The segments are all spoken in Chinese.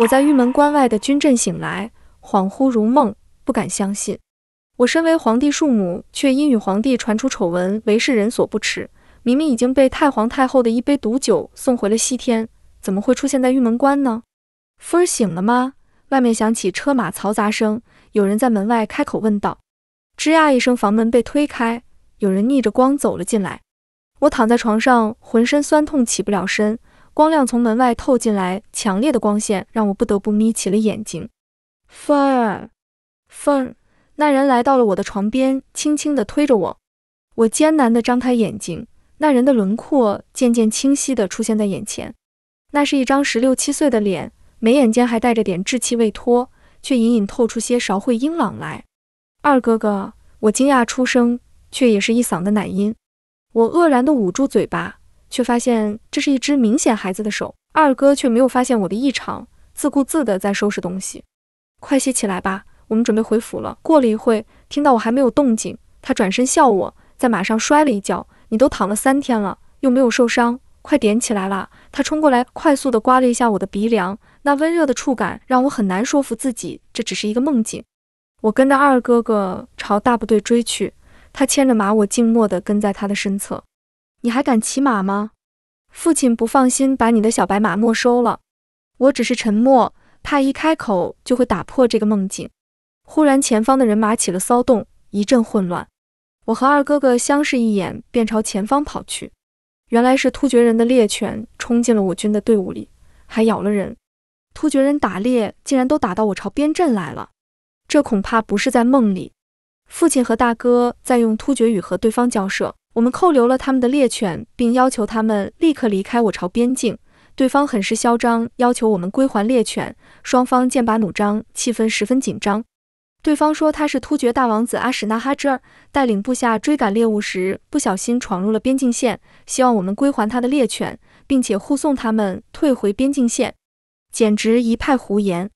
我在玉门关外的军阵醒来，恍惚如梦，不敢相信。我身为皇帝庶母，却因与皇帝传出丑闻，为世人所不齿。明明已经被太皇太后的一杯毒酒送回了西天，怎么会出现在玉门关呢？夫儿醒了吗？外面响起车马嘈杂声，有人在门外开口问道。吱呀一声，房门被推开，有人逆着光走了进来。我躺在床上，浑身酸痛，起不了身。光亮从门外透进来，强烈的光线让我不得不眯起了眼睛。凤儿，凤儿，那人来到了我的床边，轻轻地推着我。我艰难地张开眼睛，那人的轮廓渐渐清晰地出现在眼前。那是一张十六七岁的脸，眉眼间还带着点稚气未脱，却隐隐透出些韶慧英朗来。二哥哥，我惊讶出声，却也是一嗓的奶音。我愕然地捂住嘴巴。却发现这是一只明显孩子的手，二哥却没有发现我的异常，自顾自地在收拾东西。快些起来吧，我们准备回府了。过了一会，听到我还没有动静，他转身笑我，在马上摔了一跤。你都躺了三天了，又没有受伤，快点起来啦！他冲过来，快速地刮了一下我的鼻梁，那温热的触感让我很难说服自己这只是一个梦境。我跟着二哥哥朝大部队追去，他牵着马，我静默地跟在他的身侧。你还敢骑马吗？父亲不放心把你的小白马没收了。我只是沉默，怕一开口就会打破这个梦境。忽然，前方的人马起了骚动，一阵混乱。我和二哥哥相视一眼，便朝前方跑去。原来是突厥人的猎犬冲进了我军的队伍里，还咬了人。突厥人打猎竟然都打到我朝边镇来了，这恐怕不是在梦里。父亲和大哥在用突厥语和对方交涉。我们扣留了他们的猎犬，并要求他们立刻离开我朝边境。对方很是嚣张，要求我们归还猎犬。双方剑拔弩张，气氛十分紧张。对方说他是突厥大王子阿史那哈支尔，带领部下追赶猎物时不小心闯入了边境线，希望我们归还他的猎犬，并且护送他们退回边境线，简直一派胡言。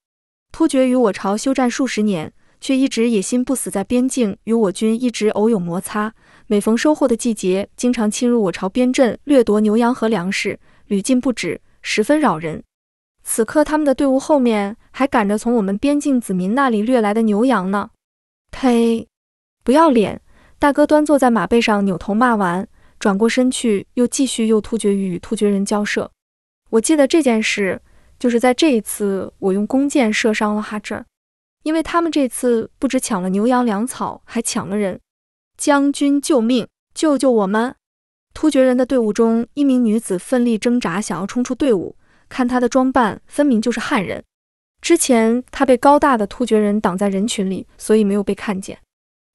突厥与我朝休战数十年，却一直野心不死，在边境与我军一直偶有摩擦。每逢收获的季节，经常侵入我朝边镇，掠夺牛羊和粮食，屡禁不止，十分扰人。此刻，他们的队伍后面还赶着从我们边境子民那里掠来的牛羊呢。呸！不要脸！大哥端坐在马背上，扭头骂完，转过身去，又继续又突厥语与突厥人交涉。我记得这件事，就是在这一次，我用弓箭射伤了哈哲，因为他们这次不止抢了牛羊粮草，还抢了人。将军救命！救救我们！突厥人的队伍中，一名女子奋力挣扎，想要冲出队伍。看她的装扮，分明就是汉人。之前她被高大的突厥人挡在人群里，所以没有被看见。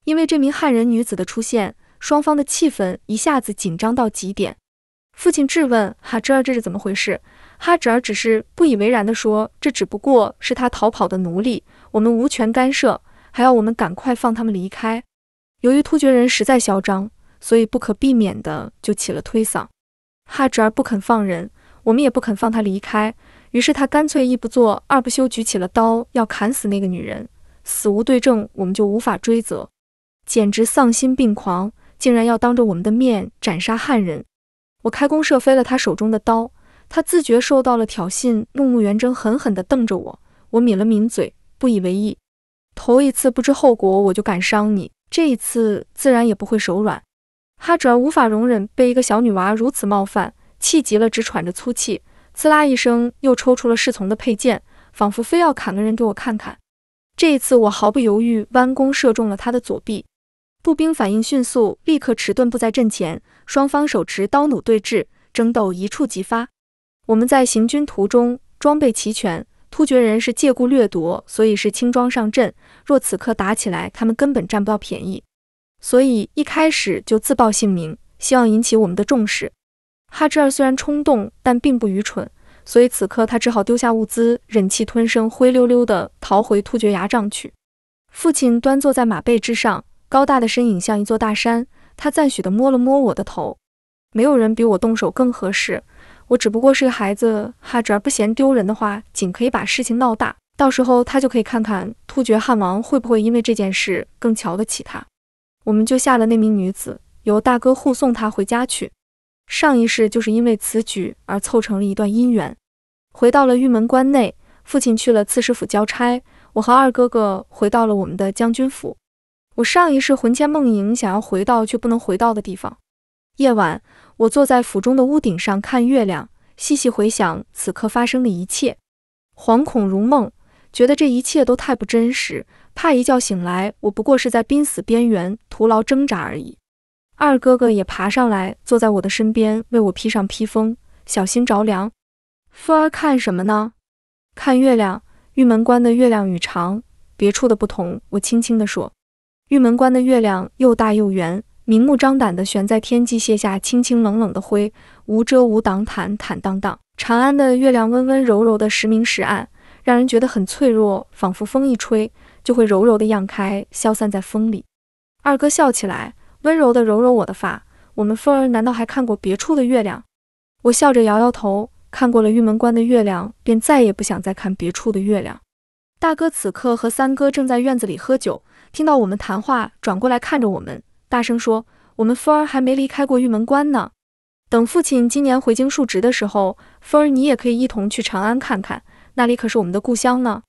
因为这名汉人女子的出现，双方的气氛一下子紧张到极点。父亲质问哈哲尔：“这是怎么回事？”哈哲尔只是不以为然地说：“这只不过是他逃跑的奴隶，我们无权干涉，还要我们赶快放他们离开。”由于突厥人实在嚣张，所以不可避免的就起了推搡。哈侄儿不肯放人，我们也不肯放他离开。于是他干脆一不做二不休，举起了刀要砍死那个女人。死无对证，我们就无法追责，简直丧心病狂，竟然要当着我们的面斩杀汉人。我开弓射飞了他手中的刀，他自觉受到了挑衅，怒目圆睁，狠狠地瞪着我。我抿了抿嘴，不以为意。头一次不知后果，我就敢伤你。这一次自然也不会手软，哈哲尔无法容忍被一个小女娃如此冒犯，气急了，直喘着粗气，呲啦一声又抽出了侍从的佩剑，仿佛非要砍个人给我看看。这一次我毫不犹豫，弯弓射中了他的左臂。步兵反应迅速，立刻迟钝步在阵前，双方手持刀弩对峙，争斗一触即发。我们在行军途中装备齐全。突厥人是借故掠夺，所以是轻装上阵。若此刻打起来，他们根本占不到便宜，所以一开始就自报姓名，希望引起我们的重视。哈芝尔虽然冲动，但并不愚蠢，所以此刻他只好丢下物资，忍气吞声，灰溜溜地逃回突厥牙帐去。父亲端坐在马背之上，高大的身影像一座大山。他赞许地摸了摸我的头，没有人比我动手更合适。我只不过是个孩子，哈哲不嫌丢人的话，仅可以把事情闹大，到时候他就可以看看突厥汉王会不会因为这件事更瞧得起他。我们就下了那名女子，由大哥护送她回家去。上一世就是因为此举而凑成了一段姻缘。回到了玉门关内，父亲去了刺史府交差，我和二哥哥回到了我们的将军府。我上一世魂牵梦萦，想要回到却不能回到的地方。夜晚，我坐在府中的屋顶上看月亮，细细回想此刻发生的一切，惶恐如梦，觉得这一切都太不真实，怕一觉醒来，我不过是在濒死边缘徒劳挣扎而已。二哥哥也爬上来，坐在我的身边，为我披上披风，小心着凉。夫儿看什么呢？看月亮。玉门关的月亮与常别处的不同，我轻轻地说。玉门关的月亮又大又圆，明目张胆地悬在天际，卸下清清冷冷的灰，无遮无挡，坦坦荡荡。长安的月亮温温柔柔的，时明时暗，让人觉得很脆弱，仿佛风一吹就会柔柔的漾开，消散在风里。二哥笑起来，温柔地揉揉我的发。我们凤儿难道还看过别处的月亮？我笑着摇摇头。看过了玉门关的月亮，便再也不想再看别处的月亮。大哥此刻和三哥正在院子里喝酒，听到我们谈话，转过来看着我们，大声说：“我们芬儿还没离开过玉门关呢。等父亲今年回京述职的时候，芬儿你也可以一同去长安看看，那里可是我们的故乡呢。”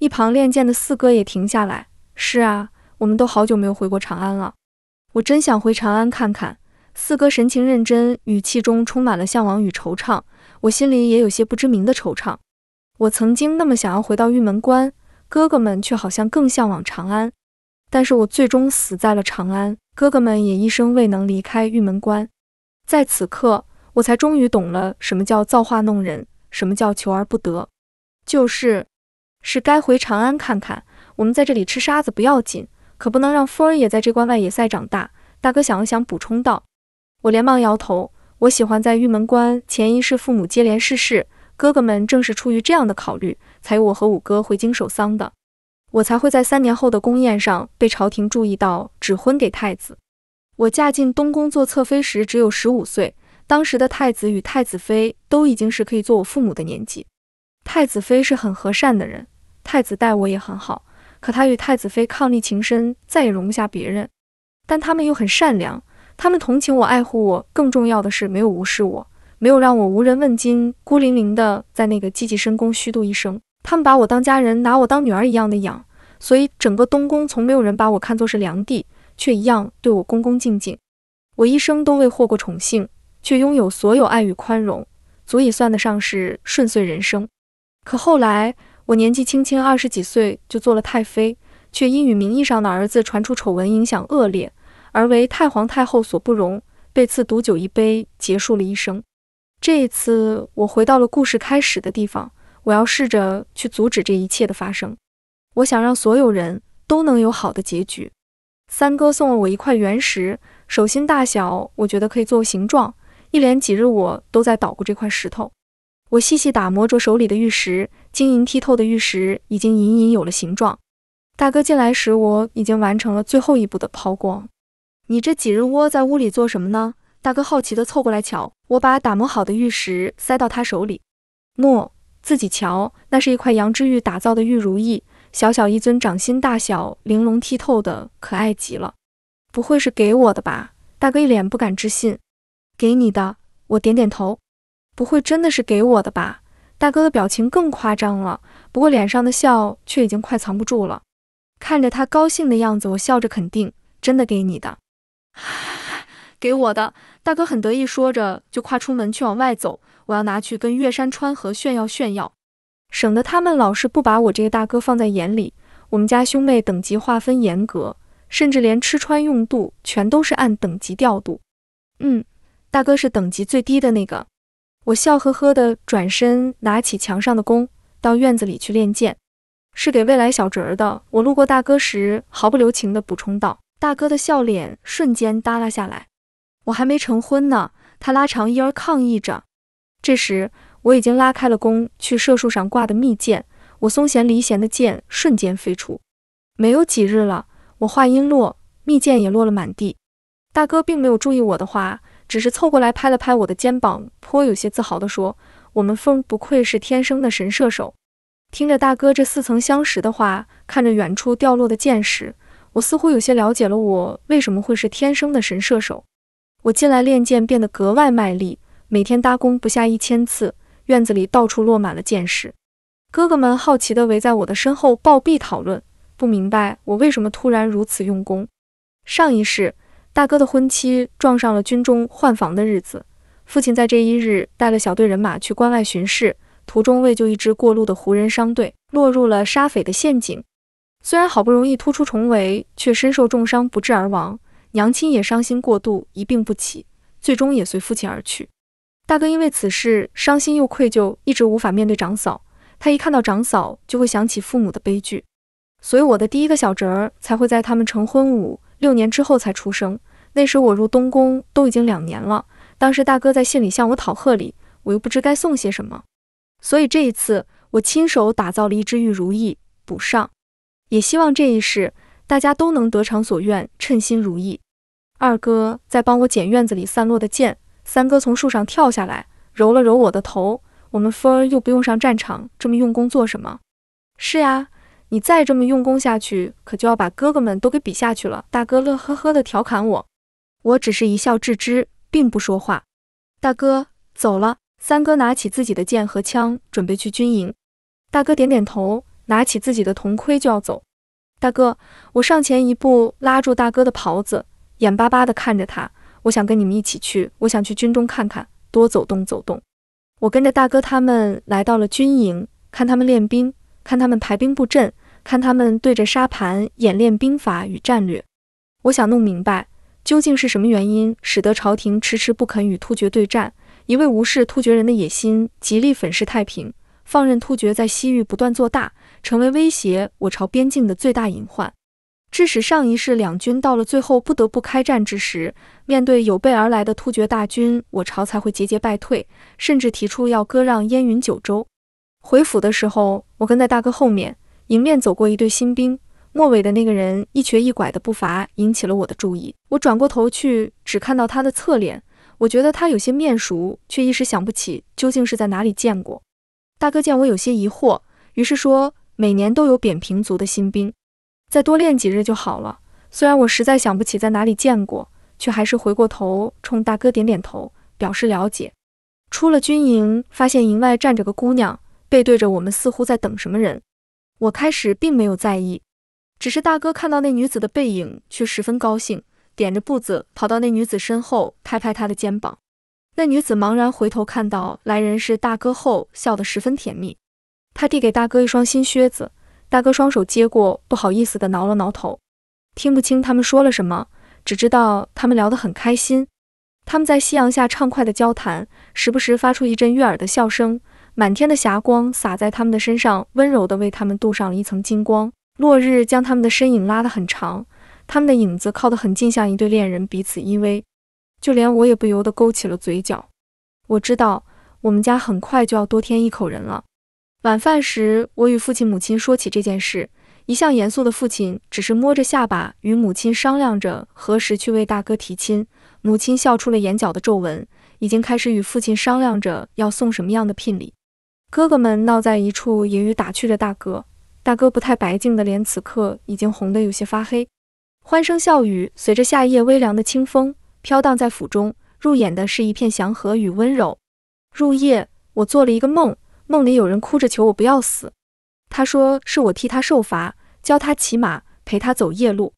一旁练剑的四哥也停下来：“是啊，我们都好久没有回过长安了，我真想回长安看看。”四哥神情认真，语气中充满了向往与惆怅。我心里也有些不知名的惆怅。我曾经那么想要回到玉门关，哥哥们却好像更向往长安。但是我最终死在了长安，哥哥们也一生未能离开玉门关。在此刻，我才终于懂了什么叫造化弄人，什么叫求而不得。就是，是该回长安看看。我们在这里吃沙子不要紧，可不能让夫儿也在这关外野赛长大。大哥想了想，补充道。我连忙摇头。我喜欢在玉门关前一世父母接连逝世，哥哥们正是出于这样的考虑，才有我和五哥回京守丧的。我才会在三年后的宫宴上被朝廷注意到，指婚给太子。我嫁进东宫做侧妃时只有十五岁，当时的太子与太子妃都已经是可以做我父母的年纪。太子妃是很和善的人，太子待我也很好，可他与太子妃伉俪情深，再也容不下别人。但他们又很善良。他们同情我，爱护我，更重要的是没有无视我，没有让我无人问津，孤零零的在那个寂寂深宫虚度一生。他们把我当家人，拿我当女儿一样的养，所以整个东宫从没有人把我看作是良弟，却一样对我恭恭敬敬。我一生都未获过宠幸，却拥有所有爱与宽容，足以算得上是顺遂人生。可后来我年纪轻轻二十几岁就做了太妃，却因与名义上的儿子传出丑闻，影响恶劣。而为太皇太后所不容，被赐毒酒一杯，结束了一生。这一次，我回到了故事开始的地方，我要试着去阻止这一切的发生。我想让所有人都能有好的结局。三哥送了我一块原石，手心大小，我觉得可以做形状。一连几日，我都在捣鼓这块石头。我细细打磨着手里的玉石，晶莹剔透的玉石已经隐隐有了形状。大哥进来时，我已经完成了最后一步的抛光。你这几日窝在屋里做什么呢？大哥好奇地凑过来瞧，我把打磨好的玉石塞到他手里。莫，自己瞧，那是一块羊脂玉打造的玉如意，小小一尊，掌心大小，玲珑剔透的，可爱极了。不会是给我的吧？大哥一脸不敢置信。给你的，我点点头。不会真的是给我的吧？大哥的表情更夸张了，不过脸上的笑却已经快藏不住了。看着他高兴的样子，我笑着肯定，真的给你的。给我的大哥很得意，说着就跨出门去往外走。我要拿去跟岳山川河炫耀炫耀，省得他们老是不把我这个大哥放在眼里。我们家兄妹等级划分严格，甚至连吃穿用度全都是按等级调度。嗯，大哥是等级最低的那个。我笑呵呵的转身，拿起墙上的弓，到院子里去练剑，是给未来小侄儿的。我路过大哥时，毫不留情的补充道。大哥的笑脸瞬间耷拉下来，我还没成婚呢。他拉长衣儿抗议着。这时我已经拉开了弓，去射树上挂的蜜箭。我松弦离弦的箭瞬间飞出。没有几日了，我话音落，蜜箭也落了满地。大哥并没有注意我的话，只是凑过来拍了拍我的肩膀，颇有些自豪地说：“我们风不愧是天生的神射手。”听着大哥这似曾相识的话，看着远处掉落的箭矢。我似乎有些了解了我为什么会是天生的神射手。我近来练剑变得格外卖力，每天搭弓不下一千次，院子里到处落满了箭矢。哥哥们好奇地围在我的身后抱臂讨论，不明白我为什么突然如此用功。上一世，大哥的婚期撞上了军中换房的日子，父亲在这一日带了小队人马去关外巡视，途中为救一支过路的胡人商队，落入了沙匪的陷阱。虽然好不容易突出重围，却身受重伤不治而亡。娘亲也伤心过度，一病不起，最终也随父亲而去。大哥因为此事伤心又愧疚，一直无法面对长嫂。他一看到长嫂，就会想起父母的悲剧，所以我的第一个小侄儿才会在他们成婚五六年之后才出生。那时我入东宫都已经两年了。当时大哥在信里向我讨贺礼，我又不知该送些什么，所以这一次我亲手打造了一只玉如意补上。也希望这一世大家都能得偿所愿，称心如意。二哥在帮我捡院子里散落的剑，三哥从树上跳下来，揉了揉我的头。我们分儿又不用上战场，这么用功做什么？是呀，你再这么用功下去，可就要把哥哥们都给比下去了。大哥乐呵呵地调侃我，我只是一笑置之，并不说话。大哥走了。三哥拿起自己的剑和枪，准备去军营。大哥点点头。拿起自己的铜盔就要走，大哥，我上前一步拉住大哥的袍子，眼巴巴地看着他。我想跟你们一起去，我想去军中看看，多走动走动。我跟着大哥他们来到了军营，看他们练兵，看他们排兵布阵，看他们对着沙盘演练兵法与战略。我想弄明白，究竟是什么原因使得朝廷迟迟不肯与突厥对战？一位无视突厥人的野心，极力粉饰太平。放任突厥在西域不断做大，成为威胁我朝边境的最大隐患，致使上一世两军到了最后不得不开战之时，面对有备而来的突厥大军，我朝才会节节败退，甚至提出要割让燕云九州。回府的时候，我跟在大哥后面，迎面走过一队新兵，末尾的那个人一瘸一拐的步伐引起了我的注意。我转过头去，只看到他的侧脸，我觉得他有些面熟，却一时想不起究竟是在哪里见过。大哥见我有些疑惑，于是说：“每年都有扁平足的新兵，再多练几日就好了。”虽然我实在想不起在哪里见过，却还是回过头冲大哥点点头，表示了解。出了军营，发现营外站着个姑娘，背对着我们，似乎在等什么人。我开始并没有在意，只是大哥看到那女子的背影，却十分高兴，点着步子跑到那女子身后，拍拍她的肩膀。那女子茫然回头，看到来人是大哥后，笑得十分甜蜜。她递给大哥一双新靴子，大哥双手接过，不好意思地挠了挠头，听不清他们说了什么，只知道他们聊得很开心。他们在夕阳下畅快地交谈，时不时发出一阵悦耳的笑声。满天的霞光洒在他们的身上，温柔地为他们镀上了一层金光。落日将他们的身影拉得很长，他们的影子靠得很近，像一对恋人彼此依偎。就连我也不由得勾起了嘴角。我知道我们家很快就要多添一口人了。晚饭时，我与父亲、母亲说起这件事，一向严肃的父亲只是摸着下巴与母亲商量着何时去为大哥提亲。母亲笑出了眼角的皱纹，已经开始与父亲商量着要送什么样的聘礼。哥哥们闹在一处，也与打趣着大哥。大哥不太白净的脸，此刻已经红得有些发黑。欢声笑语随着夏夜微凉的清风。飘荡在府中，入眼的是一片祥和与温柔。入夜，我做了一个梦，梦里有人哭着求我不要死。他说是我替他受罚，教他骑马，陪他走夜路。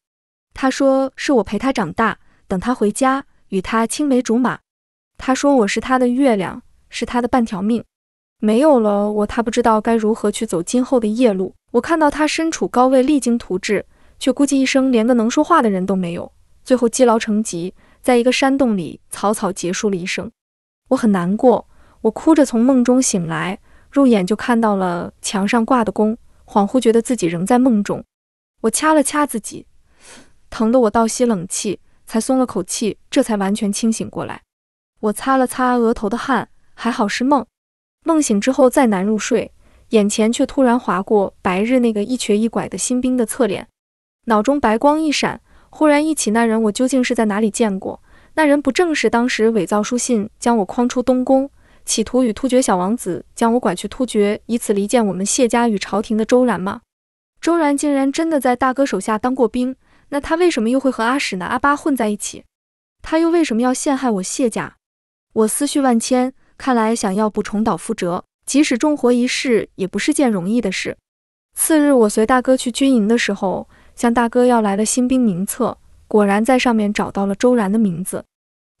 他说是我陪他长大，等他回家，与他青梅竹马。他说我是他的月亮，是他的半条命。没有了我，他不知道该如何去走今后的夜路。我看到他身处高位，励精图治，却估计一生连个能说话的人都没有。最后积劳成疾。在一个山洞里草草结束了一生，我很难过，我哭着从梦中醒来，入眼就看到了墙上挂的弓，恍惚觉得自己仍在梦中。我掐了掐自己，疼得我倒吸冷气，才松了口气，这才完全清醒过来。我擦了擦额头的汗，还好是梦。梦醒之后再难入睡，眼前却突然划过白日那个一瘸一拐的新兵的侧脸，脑中白光一闪。忽然忆起那人，我究竟是在哪里见过？那人不正是当时伪造书信将我诓出东宫，企图与突厥小王子将我拐去突厥，以此离间我们谢家与朝廷的周然吗？周然竟然真的在大哥手下当过兵，那他为什么又会和阿史那阿巴混在一起？他又为什么要陷害我谢家？我思绪万千，看来想要不重蹈覆辙，即使重活一世，也不是件容易的事。次日，我随大哥去军营的时候，向大哥要来了新兵名册，果然在上面找到了周然的名字。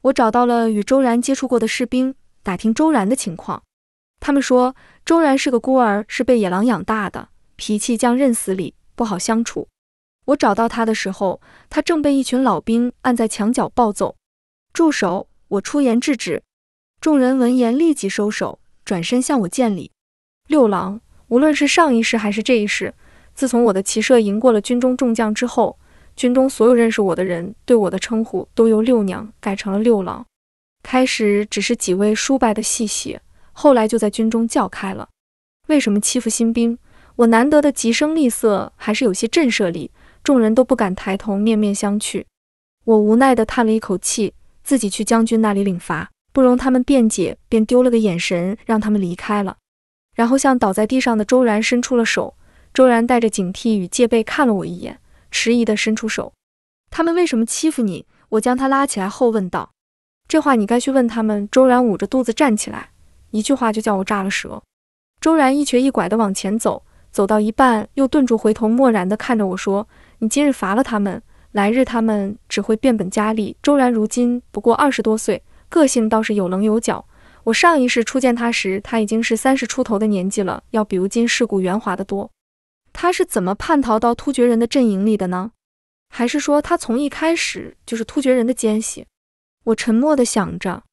我找到了与周然接触过的士兵，打听周然的情况。他们说，周然是个孤儿，是被野狼养大的，脾气犟，认死理，不好相处。我找到他的时候，他正被一群老兵按在墙角暴揍。住手！我出言制止。众人闻言立即收手，转身向我见礼。六郎，无论是上一世还是这一世，自从我的骑射赢过了军中众将之后，军中所有认识我的人对我的称呼都由六娘改成了六郎。开始只是几位叔伯的戏谑，后来就在军中叫开了。为什么欺负新兵？我难得的极声厉色还是有些震慑力，众人都不敢抬头面面相觑。我无奈地叹了一口气，自己去将军那里领罚。不容他们辩解，便丢了个眼神，让他们离开了。然后向倒在地上的周然伸出了手。周然带着警惕与戒备看了我一眼，迟疑地伸出手。他们为什么欺负你？我将他拉起来后问道。这话你该去问他们。周然捂着肚子站起来，一句话就叫我炸了舌。周然一瘸一拐地往前走，走到一半又顿住，回头漠然地看着我说：“你今日罚了他们，来日他们只会变本加厉。”周然如今不过二十多岁。个性倒是有棱有角。我上一世初见他时，他已经是三十出头的年纪了，要比如今世故圆滑得多。他是怎么叛逃到突厥人的阵营里的呢？还是说他从一开始就是突厥人的奸细？我沉默地想着，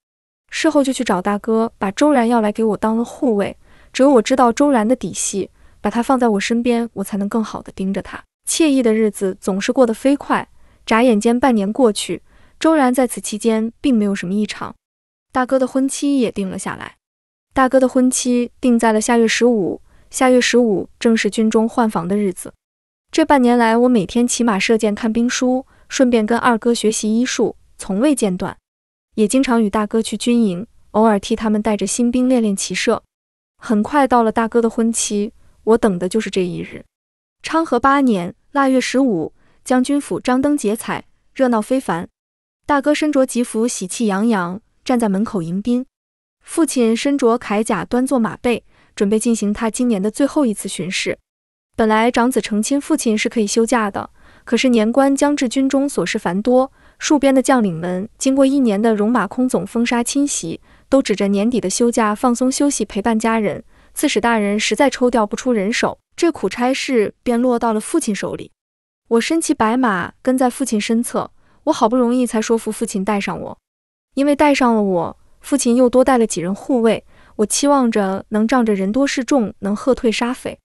事后就去找大哥，把周然要来给我当了护卫。只有我知道周然的底细，把他放在我身边，我才能更好地盯着他。惬意的日子总是过得飞快，眨眼间半年过去。周然在此期间并没有什么异常，大哥的婚期也定了下来。大哥的婚期定在了下月十五，下月十五正是军中换防的日子。这半年来，我每天骑马射箭、看兵书，顺便跟二哥学习医术，从未间断。也经常与大哥去军营，偶尔替他们带着新兵练练骑射。很快到了大哥的婚期，我等的就是这一日。昌和八年腊月十五，将军府张灯结彩，热闹非凡。大哥身着吉服，喜气洋洋，站在门口迎宾。父亲身着铠甲，端坐马背，准备进行他今年的最后一次巡视。本来长子成亲，父亲是可以休假的，可是年关将至，军中琐事繁多，戍边的将领们经过一年的戎马空总风沙侵袭，都指着年底的休假放松休息，陪伴家人。刺史大人实在抽调不出人手，这苦差事便落到了父亲手里。我身骑白马，跟在父亲身侧。我好不容易才说服父亲带上我，因为带上了我，父亲又多带了几人护卫。我期望着能仗着人多势众，能喝退沙匪。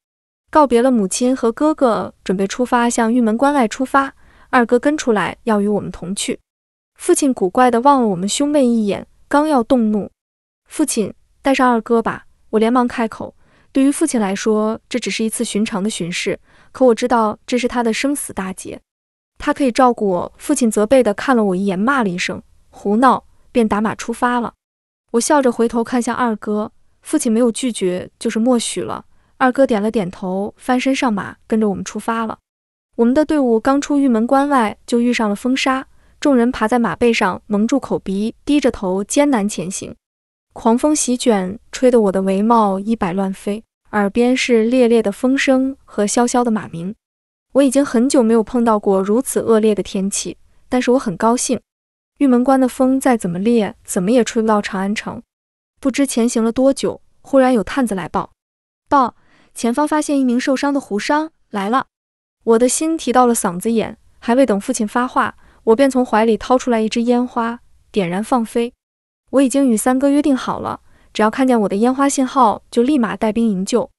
告别了母亲和哥哥，准备出发向玉门关外出发。二哥跟出来，要与我们同去。父亲古怪地望了我们兄妹一眼，刚要动怒，父亲带上二哥吧。我连忙开口。对于父亲来说，这只是一次寻常的巡视，可我知道这是他的生死大劫。他可以照顾我。父亲责备的看了我一眼，骂了一声胡闹，便打马出发了。我笑着回头看向二哥，父亲没有拒绝，就是默许了。二哥点了点头，翻身上马，跟着我们出发了。我们的队伍刚出玉门关外，就遇上了风沙，众人爬在马背上，蒙住口鼻，低着头，艰难前行。狂风席卷，吹得我的帷帽衣摆乱飞，耳边是烈烈的风声和萧萧的马鸣。我已经很久没有碰到过如此恶劣的天气，但是我很高兴。玉门关的风再怎么烈，怎么也吹不到长安城。不知前行了多久，忽然有探子来报，报前方发现一名受伤的胡商来了。我的心提到了嗓子眼，还未等父亲发话，我便从怀里掏出来一支烟花，点燃放飞。我已经与三哥约定好了，只要看见我的烟花信号，就立马带兵营救。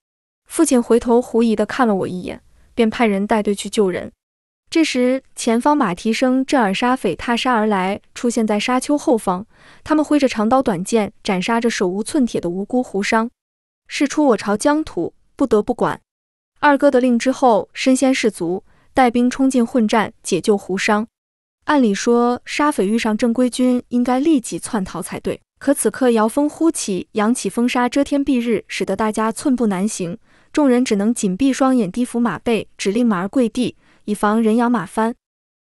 父亲回头狐疑地看了我一眼。便派人带队去救人。这时，前方马蹄声震耳，沙匪踏沙而来，出现在沙丘后方。他们挥着长刀短剑，斩杀着手无寸铁的无辜胡商。事出我朝疆土，不得不管。二哥得令之后，身先士卒，带兵冲进混战，解救胡商。按理说，沙匪遇上正规军，应该立即窜逃才对。可此刻摇风呼起，扬起风沙，遮天蔽日，使得大家寸步难行。众人只能紧闭双眼，低伏马背，指令马儿跪地，以防人仰马翻。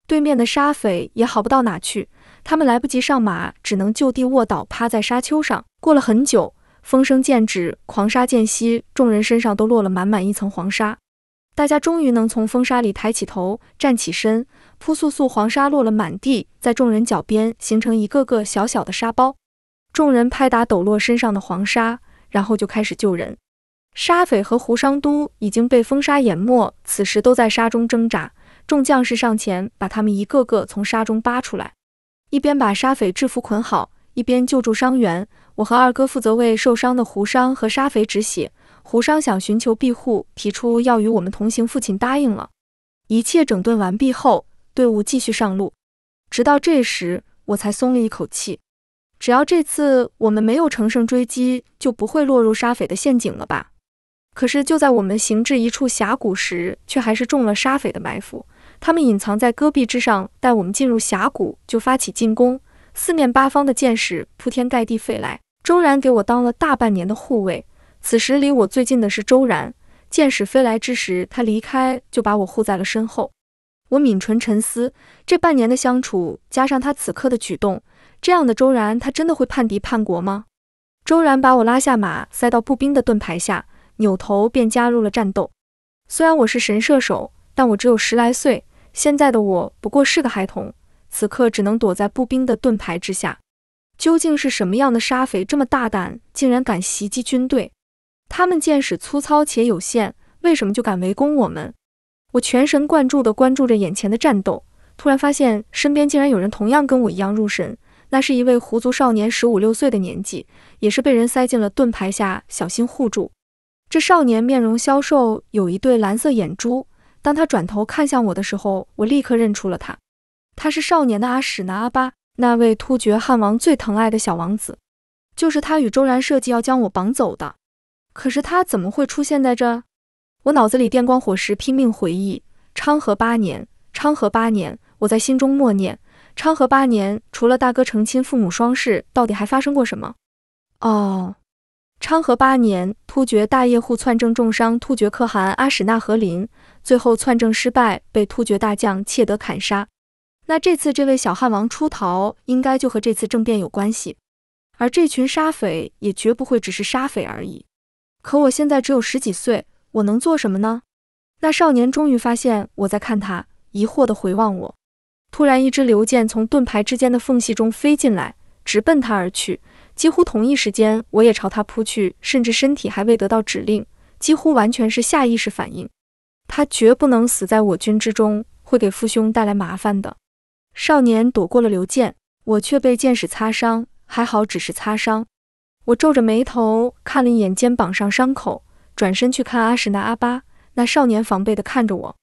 对面的沙匪也好不到哪去，他们来不及上马，只能就地卧倒，趴在沙丘上。过了很久，风声渐止，狂沙渐息，众人身上都落了满满一层黄沙。大家终于能从风沙里抬起头，站起身。扑簌簌黄沙落了满地，在众人脚边形成一个个小小的沙包。众人拍打抖落身上的黄沙，然后就开始救人。沙匪和胡商都已经被风沙淹没，此时都在沙中挣扎。众将士上前把他们一个个从沙中扒出来，一边把沙匪制服捆好，一边救助伤员。我和二哥负责为受伤的胡商和沙匪止血。胡商想寻求庇护，提出要与我们同行，父亲答应了。一切整顿完毕后。队伍继续上路，直到这时我才松了一口气。只要这次我们没有乘胜追击，就不会落入沙匪的陷阱了吧？可是就在我们行至一处峡谷时，却还是中了沙匪的埋伏。他们隐藏在戈壁之上，待我们进入峡谷就发起进攻。四面八方的箭矢铺天盖地飞来，周然给我当了大半年的护卫。此时离我最近的是周然，箭矢飞来之时，他离开就把我护在了身后。我抿唇沉思，这半年的相处，加上他此刻的举动，这样的周然，他真的会叛敌叛国吗？周然把我拉下马，塞到步兵的盾牌下，扭头便加入了战斗。虽然我是神射手，但我只有十来岁，现在的我不过是个孩童，此刻只能躲在步兵的盾牌之下。究竟是什么样的沙匪这么大胆，竟然敢袭击军队？他们见识粗糙且有限，为什么就敢围攻我们？我全神贯注地关注着眼前的战斗，突然发现身边竟然有人同样跟我一样入神。那是一位狐族少年，十五六岁的年纪，也是被人塞进了盾牌下，小心护住。这少年面容消瘦，有一对蓝色眼珠。当他转头看向我的时候，我立刻认出了他。他是少年的阿史那阿巴，那位突厥汉王最疼爱的小王子，就是他与周然设计要将我绑走的。可是他怎么会出现在这？我脑子里电光火石，拼命回忆昌河八年。昌河八年，我在心中默念：昌河八年，除了大哥成亲、父母双逝，到底还发生过什么？哦，昌河八年，突厥大叶护篡政重伤突厥可汗阿史那和林，最后篡政失败，被突厥大将切德砍杀。那这次这位小汉王出逃，应该就和这次政变有关系。而这群沙匪也绝不会只是沙匪而已。可我现在只有十几岁。我能做什么呢？那少年终于发现我在看他，疑惑地回望我。突然，一支流箭从盾牌之间的缝隙中飞进来，直奔他而去。几乎同一时间，我也朝他扑去，甚至身体还未得到指令，几乎完全是下意识反应。他绝不能死在我军之中，会给父兄带来麻烦的。少年躲过了流箭，我却被箭矢擦伤，还好只是擦伤。我皱着眉头看了一眼肩膀上伤口。转身去看阿什纳阿巴，那少年防备地看着我，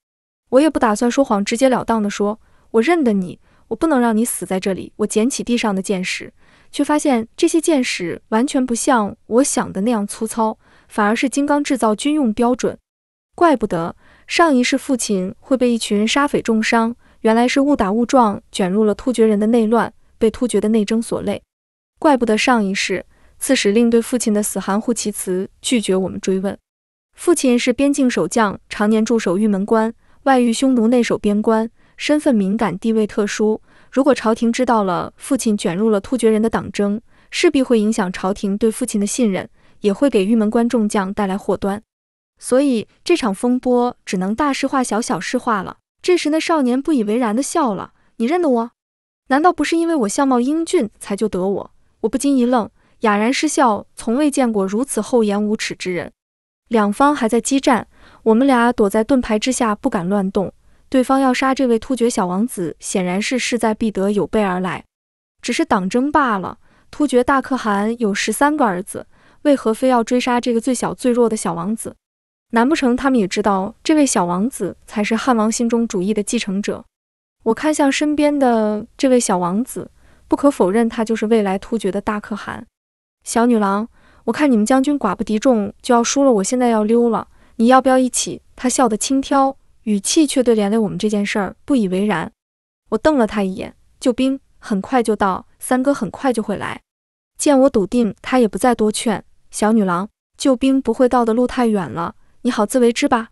我也不打算说谎，直截了当地说：“我认得你，我不能让你死在这里。”我捡起地上的箭矢，却发现这些箭矢完全不像我想的那样粗糙，反而是金刚制造军用标准。怪不得上一世父亲会被一群沙匪重伤，原来是误打误撞卷入了突厥人的内乱，被突厥的内争所累。怪不得上一世刺史令对父亲的死含糊其辞，拒绝我们追问。父亲是边境守将，常年驻守玉门关，外遇匈奴，内守边关，身份敏感，地位特殊。如果朝廷知道了父亲卷入了突厥人的党争，势必会影响朝廷对父亲的信任，也会给玉门关众将带来祸端。所以这场风波只能大事化小，小事化了。这时那少年不以为然地笑了：“你认得我？难道不是因为我相貌英俊才就得我？”我不禁一愣，哑然失笑，从未见过如此厚颜无耻之人。两方还在激战，我们俩躲在盾牌之下，不敢乱动。对方要杀这位突厥小王子，显然是势在必得，有备而来。只是党争罢了。突厥大可汗有十三个儿子，为何非要追杀这个最小最弱的小王子？难不成他们也知道这位小王子才是汉王心中主义的继承者？我看向身边的这位小王子，不可否认，他就是未来突厥的大可汗。小女郎。我看你们将军寡不敌众，就要输了。我现在要溜了，你要不要一起？他笑得轻佻，语气却对连累我们这件事儿不以为然。我瞪了他一眼，救兵很快就到，三哥很快就会来。见我笃定，他也不再多劝。小女郎，救兵不会到的路太远了，你好自为之吧。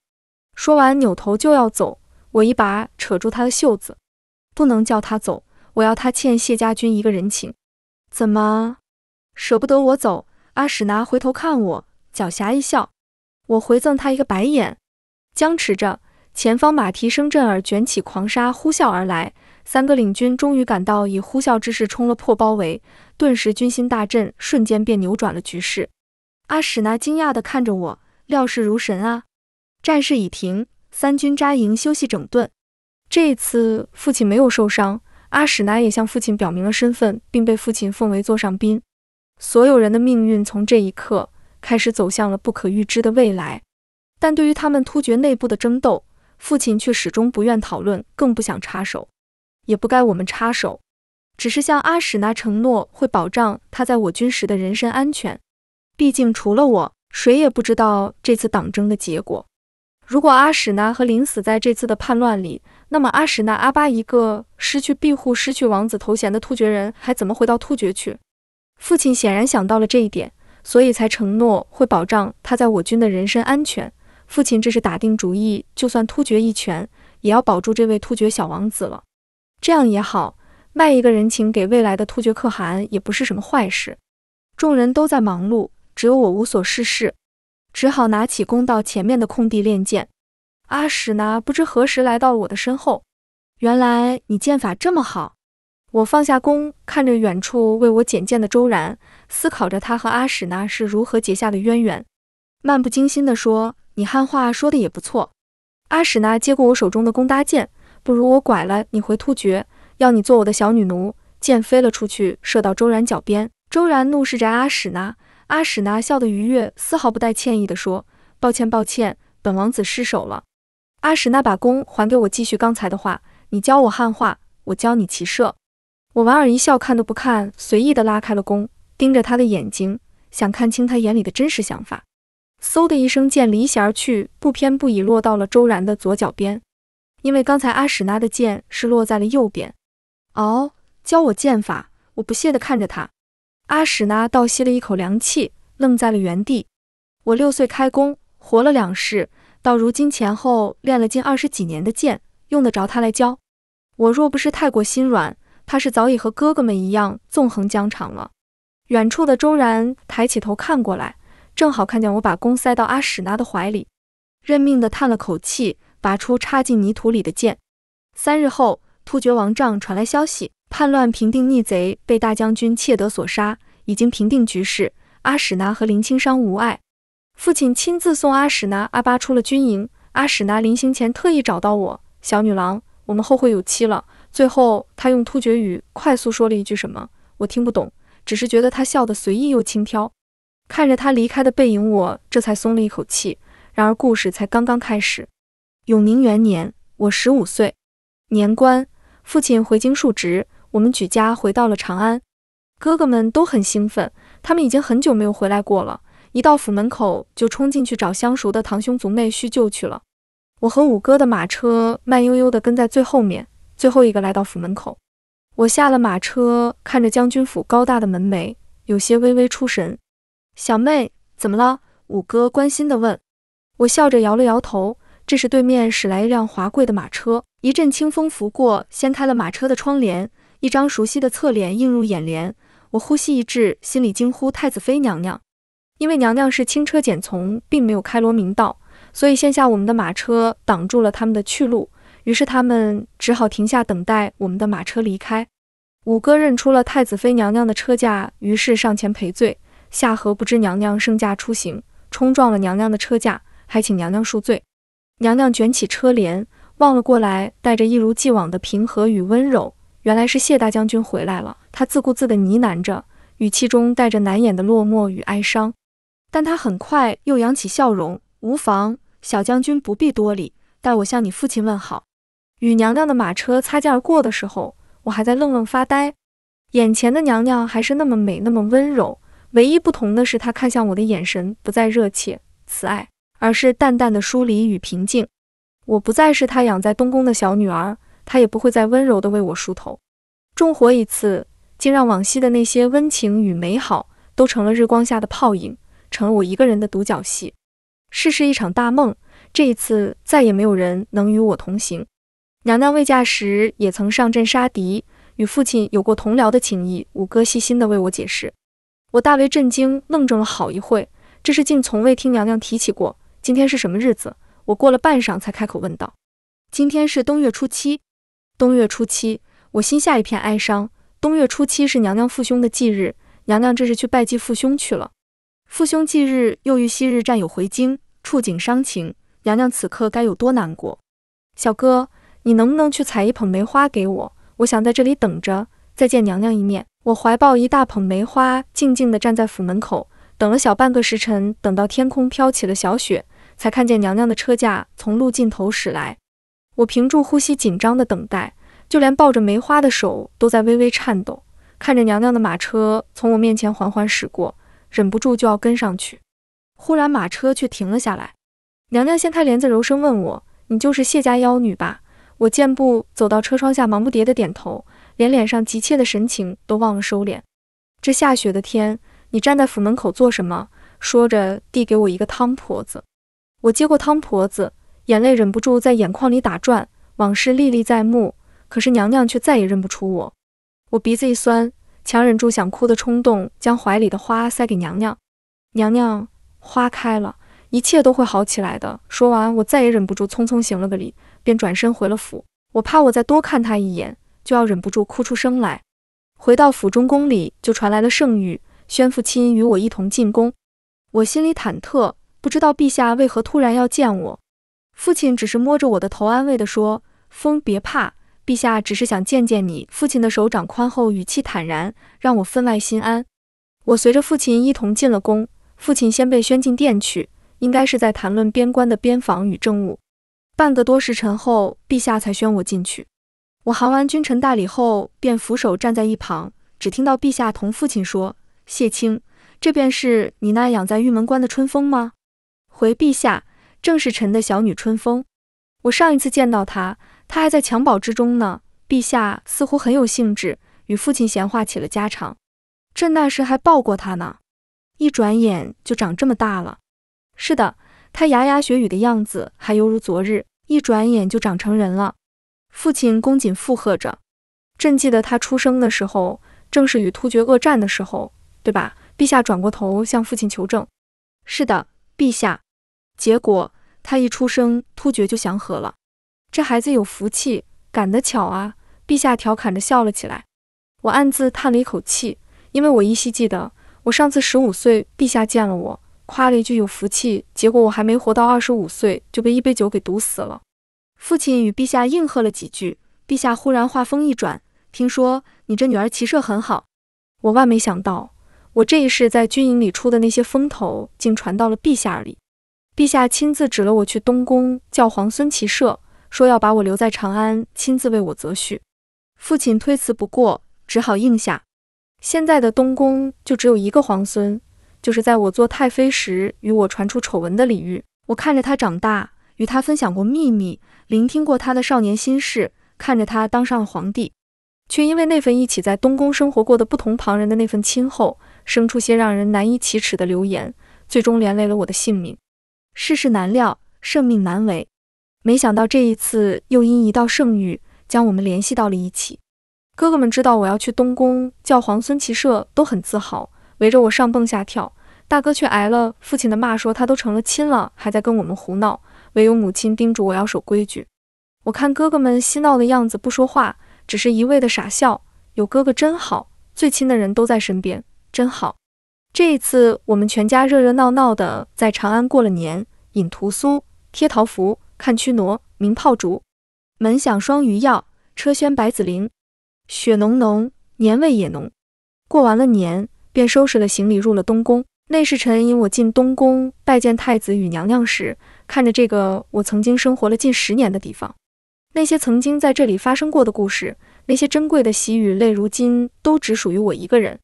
说完，扭头就要走，我一把扯住他的袖子，不能叫他走，我要他欠谢家军一个人情。怎么，舍不得我走？阿史那回头看我，狡黠一笑，我回赠他一个白眼。僵持着，前方马蹄声震耳，卷起狂沙呼啸而来。三个领军终于赶到，以呼啸之势冲了破包围，顿时军心大振，瞬间便扭转了局势。阿史那惊讶地看着我，料事如神啊！战事已停，三军扎营休息整顿。这一次父亲没有受伤，阿史那也向父亲表明了身份，并被父亲奉为座上宾。所有人的命运从这一刻开始走向了不可预知的未来。但对于他们突厥内部的争斗，父亲却始终不愿讨论，更不想插手，也不该我们插手，只是向阿史那承诺会保障他在我军时的人身安全。毕竟除了我，谁也不知道这次党争的结果。如果阿史那和林死在这次的叛乱里，那么阿史那阿巴一个失去庇护、失去王子头衔的突厥人，还怎么回到突厥去？父亲显然想到了这一点，所以才承诺会保障他在我军的人身安全。父亲这是打定主意，就算突厥一拳，也要保住这位突厥小王子了。这样也好，卖一个人情给未来的突厥可汗也不是什么坏事。众人都在忙碌，只有我无所事事，只好拿起弓到前面的空地练剑。阿史那不知何时来到了我的身后，原来你剑法这么好。我放下弓，看着远处为我捡剑的周然，思考着他和阿史那是如何结下的渊源，漫不经心地说。你汉话说的也不错，阿史那接过我手中的弓搭箭，不如我拐了你回突厥，要你做我的小女奴。箭飞了出去，射到周然脚边。周然怒视着阿史那，阿史那笑得愉悦，丝毫不带歉意地说：“抱歉，抱歉，本王子失手了。”阿史那把弓还给我，继续刚才的话：“你教我汉话，我教你骑射。”我莞尔一笑，看都不看，随意地拉开了弓，盯着他的眼睛，想看清他眼里的真实想法。嗖的一声，剑离弦而去，不偏不倚落到了周然的左脚边。因为刚才阿史那的剑是落在了右边。哦，教我剑法？我不屑地看着他。阿史那倒吸了一口凉气，愣在了原地。我六岁开弓，活了两世，到如今前后练了近二十几年的剑，用得着他来教？我若不是太过心软，怕是早已和哥哥们一样纵横疆场了。远处的周然抬起头看过来。正好看见我把弓塞到阿史那的怀里，认命的叹了口气，拔出插进泥土里的剑。三日后，突厥王帐传来消息，叛乱平定，逆贼被大将军切德所杀，已经平定局势，阿史那和林清商无碍。父亲亲自送阿史那阿巴出了军营。阿史那临行前特意找到我，小女郎，我们后会有期了。最后，他用突厥语快速说了一句什么，我听不懂，只是觉得他笑得随意又轻佻。看着他离开的背影，我这才松了一口气。然而故事才刚刚开始。永宁元年，我十五岁，年关，父亲回京述职，我们举家回到了长安。哥哥们都很兴奋，他们已经很久没有回来过了。一到府门口，就冲进去找相熟的堂兄族妹叙旧去了。我和五哥的马车慢悠悠地跟在最后面，最后一个来到府门口。我下了马车，看着将军府高大的门楣，有些微微出神。小妹，怎么了？五哥关心地问。我笑着摇了摇头。这时，对面驶来一辆华贵的马车，一阵清风拂过，掀开了马车的窗帘，一张熟悉的侧脸映入眼帘。我呼吸一滞，心里惊呼：“太子妃娘娘！”因为娘娘是轻车简从，并没有开罗明道，所以现下我们的马车挡住了他们的去路，于是他们只好停下等待我们的马车离开。五哥认出了太子妃娘娘的车驾，于是上前赔罪。夏荷不知娘娘升驾出行，冲撞了娘娘的车驾，还请娘娘恕罪。娘娘卷起车帘，望了过来，带着一如既往的平和与温柔。原来是谢大将军回来了。他自顾自地呢喃着，语气中带着难掩的落寞与哀伤。但他很快又扬起笑容：“无妨，小将军不必多礼，代我向你父亲问好。”与娘娘的马车擦肩而过的时候，我还在愣愣发呆。眼前的娘娘还是那么美，那么温柔。唯一不同的是，她看向我的眼神不再热切慈爱，而是淡淡的疏离与平静。我不再是她养在东宫的小女儿，他也不会再温柔地为我梳头。重活一次，竟让往昔的那些温情与美好都成了日光下的泡影，成了我一个人的独角戏。世事一场大梦，这一次再也没有人能与我同行。娘娘未嫁时也曾上阵杀敌，与父亲有过同僚的情谊。五哥细心地为我解释。我大为震惊，愣怔了好一会。这事竟从未听娘娘提起过。今天是什么日子？我过了半晌才开口问道：“今天是冬月初七。”冬月初七，我心下一片哀伤。冬月初七是娘娘父兄的忌日，娘娘这是去拜祭父兄去了。父兄忌日，又遇昔日战友回京，触景伤情，娘娘此刻该有多难过？小哥，你能不能去采一捧梅花给我？我想在这里等着，再见娘娘一面。我怀抱一大捧梅花，静静地站在府门口。等了小半个时辰，等到天空飘起了小雪，才看见娘娘的车驾从路尽头驶来。我屏住呼吸，紧张的等待，就连抱着梅花的手都在微微颤抖。看着娘娘的马车从我面前缓缓驶过，忍不住就要跟上去。忽然马车却停了下来。娘娘掀开帘子，柔声问我：“你就是谢家妖女吧？”我健步走到车窗下，忙不迭的点头，连脸上急切的神情都忘了收敛。这下雪的天。你站在府门口做什么？说着，递给我一个汤婆子。我接过汤婆子，眼泪忍不住在眼眶里打转，往事历历在目。可是娘娘却再也认不出我。我鼻子一酸，强忍住想哭的冲动，将怀里的花塞给娘娘。娘娘，花开了，一切都会好起来的。说完，我再也忍不住，匆匆行了个礼，便转身回了府。我怕我再多看她一眼，就要忍不住哭出声来。回到府中宫里，就传来了圣谕。宣父亲与我一同进宫，我心里忐忑，不知道陛下为何突然要见我。父亲只是摸着我的头，安慰地说：“风别怕，陛下只是想见见你。”父亲的手掌宽厚，语气坦然，让我分外心安。我随着父亲一同进了宫，父亲先被宣进殿去，应该是在谈论边关的边防与政务。半个多时辰后，陛下才宣我进去。我行完君臣大礼后，便俯首站在一旁，只听到陛下同父亲说。谢卿，这便是你那养在玉门关的春风吗？回陛下，正是臣的小女春风。我上一次见到她，她还在襁褓之中呢。陛下似乎很有兴致，与父亲闲话起了家常。朕那时还抱过她呢，一转眼就长这么大了。是的，她牙牙学语的样子还犹如昨日，一转眼就长成人了。父亲恭谨附和着。朕记得她出生的时候，正是与突厥恶战的时候。对吧？陛下转过头向父亲求证。是的，陛下。结果他一出生，突厥就祥和了。这孩子有福气，赶得巧啊！陛下调侃着笑了起来。我暗自叹了一口气，因为我依稀记得，我上次十五岁，陛下见了我，夸了一句有福气，结果我还没活到二十五岁，就被一杯酒给毒死了。父亲与陛下应和了几句，陛下忽然话锋一转，听说你这女儿骑射很好，我万没想到。我这一世在军营里出的那些风头，竟传到了陛下耳里。陛下亲自指了我去东宫叫皇孙骑射，说要把我留在长安，亲自为我择婿。父亲推辞不过，只好应下。现在的东宫就只有一个皇孙，就是在我做太妃时与我传出丑闻的李煜。我看着他长大，与他分享过秘密，聆听过他的少年心事，看着他当上了皇帝，却因为那份一起在东宫生活过的不同旁人的那份亲厚。生出些让人难以启齿的流言，最终连累了我的性命。世事难料，圣命难违。没想到这一次又因一道圣谕将我们联系到了一起。哥哥们知道我要去东宫叫皇孙骑射，都很自豪，围着我上蹦下跳。大哥却挨了父亲的骂，说他都成了亲了，还在跟我们胡闹。唯有母亲叮嘱我要守规矩。我看哥哥们嬉闹的样子，不说话，只是一味的傻笑。有哥哥真好，最亲的人都在身边。真好，这一次我们全家热热闹闹的在长安过了年，饮屠苏，贴桃符，看驱傩，鸣炮竹，门响双鱼药，车喧百子铃，雪浓浓，年味也浓。过完了年，便收拾了行李入了东宫。内侍臣引我进东宫拜见太子与娘娘时，看着这个我曾经生活了近十年的地方，那些曾经在这里发生过的故事，那些珍贵的喜与泪，如今都只属于我一个人。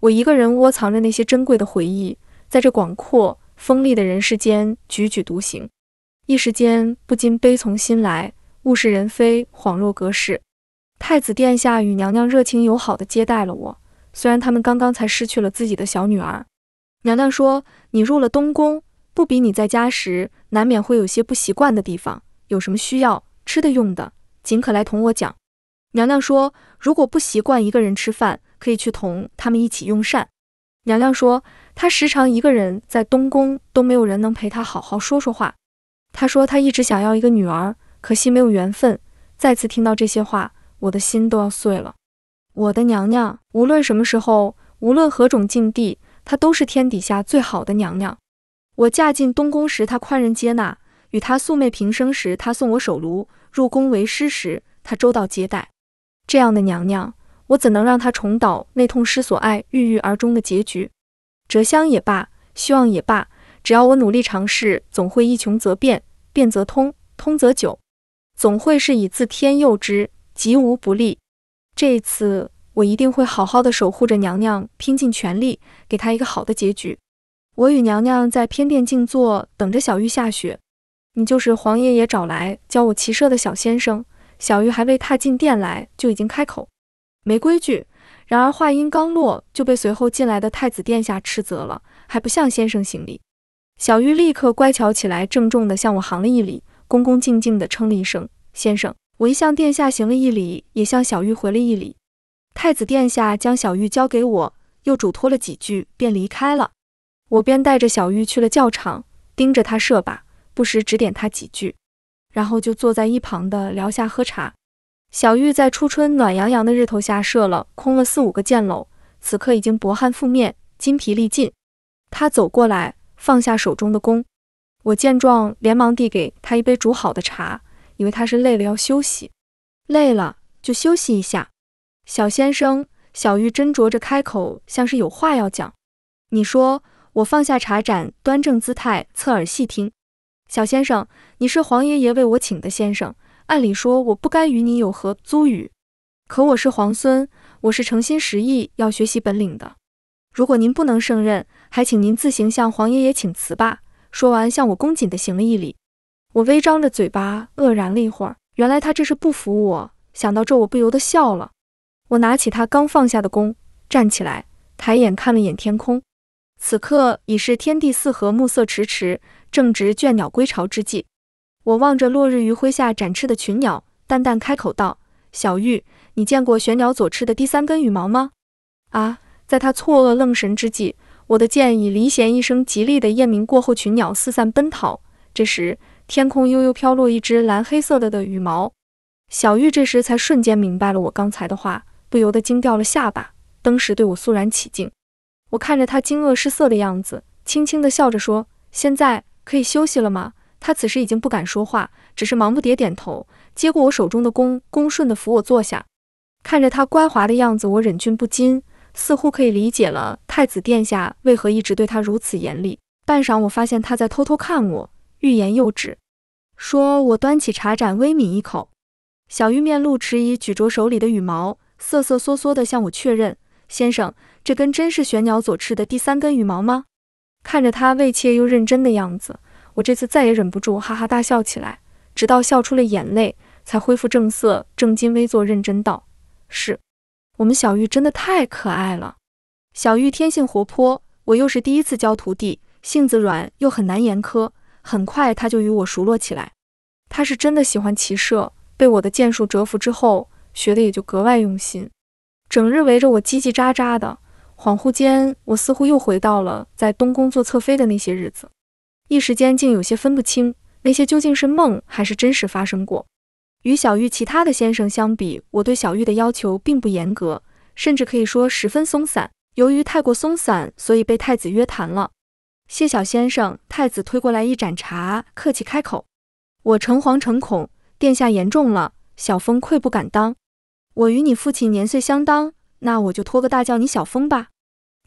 我一个人窝藏着那些珍贵的回忆，在这广阔锋利的人世间踽踽独行，一时间不禁悲从心来，物是人非，恍若隔世。太子殿下与娘娘热情友好地接待了我，虽然他们刚刚才失去了自己的小女儿。娘娘说：“你入了东宫，不比你在家时，难免会有些不习惯的地方。有什么需要吃的用的，尽可来同我讲。”娘娘说：“如果不习惯一个人吃饭。”可以去同他们一起用膳。娘娘说，她时常一个人在东宫，都没有人能陪她好好说说话。她说她一直想要一个女儿，可惜没有缘分。再次听到这些话，我的心都要碎了。我的娘娘，无论什么时候，无论何种境地，她都是天底下最好的娘娘。我嫁进东宫时，她宽仁接纳；与她素昧平生时，她送我手炉；入宫为师时，她周到接待。这样的娘娘。我怎能让他重蹈那痛失所爱、郁郁而终的结局？折香也罢，希望也罢，只要我努力尝试，总会一穷则变，变则通，通则久，总会是以自天佑之，吉无不利。这一次，我一定会好好的守护着娘娘，拼尽全力，给她一个好的结局。我与娘娘在偏殿静坐，等着小玉下雪。你就是皇爷爷找来教我骑射的小先生。小玉还未踏进殿来，就已经开口。没规矩。然而话音刚落，就被随后进来的太子殿下斥责了，还不向先生行礼。小玉立刻乖巧起来，郑重地向我行了一礼，恭恭敬敬地称了一声先生。我一向殿下行了一礼，也向小玉回了一礼。太子殿下将小玉交给我，又嘱托了几句，便离开了。我便带着小玉去了教场，盯着他射靶，不时指点他几句，然后就坐在一旁的聊下喝茶。小玉在初春暖洋洋的日头下射了空了四五个箭篓，此刻已经薄汗覆面，筋疲力尽。他走过来，放下手中的弓。我见状，连忙递给他一杯煮好的茶，以为他是累了要休息。累了就休息一下。小先生，小玉斟酌着开口，像是有话要讲。你说。我放下茶盏，端正姿态，侧耳细听。小先生，你是皇爷爷为我请的先生。按理说我不该与你有何租语，可我是皇孙，我是诚心实意要学习本领的。如果您不能胜任，还请您自行向皇爷爷请辞吧。说完，向我恭谨地行了一礼。我微张着嘴巴，愕然了一会儿，原来他这是不服我。想到这，我不由得笑了。我拿起他刚放下的弓，站起来，抬眼看了眼天空。此刻已是天地四合，暮色迟迟，正值倦鸟归巢之际。我望着落日余晖下展翅的群鸟，淡淡开口道：“小玉，你见过玄鸟左翅的第三根羽毛吗？”啊！在他错愕愣神之际，我的箭已离弦一声极厉的雁鸣过后，群鸟四散奔逃。这时，天空悠悠飘落一只蓝黑色的的羽毛。小玉这时才瞬间明白了我刚才的话，不由得惊掉了下巴，登时对我肃然起敬。我看着他惊愕失色的样子，轻轻地笑着说：“现在可以休息了吗？”他此时已经不敢说话，只是忙不迭点头，接过我手中的弓，恭顺地扶我坐下。看着他乖滑的样子，我忍俊不禁，似乎可以理解了太子殿下为何一直对他如此严厉。半晌，我发现他在偷偷看我，欲言又止，说我端起茶盏，微抿一口。小玉面露迟疑，举着手里的羽毛，瑟瑟缩缩地向我确认：“先生，这根真是玄鸟左翅的第三根羽毛吗？”看着他畏怯又认真的样子。我这次再也忍不住，哈哈大笑起来，直到笑出了眼泪，才恢复正色，正襟危坐，认真道：“是我们小玉真的太可爱了。小玉天性活泼，我又是第一次教徒弟，性子软又很难严苛，很快他就与我熟络起来。他是真的喜欢骑射，被我的剑术折服之后，学的也就格外用心，整日围着我叽叽喳喳的。恍惚间，我似乎又回到了在东宫做侧妃的那些日子。”一时间竟有些分不清，那些究竟是梦还是真实发生过。与小玉其他的先生相比，我对小玉的要求并不严格，甚至可以说十分松散。由于太过松散，所以被太子约谈了。谢小先生，太子推过来一盏茶，客气开口：“我诚惶诚恐，殿下言重了，小风愧不敢当。我与你父亲年岁相当，那我就托个大叫你小峰吧。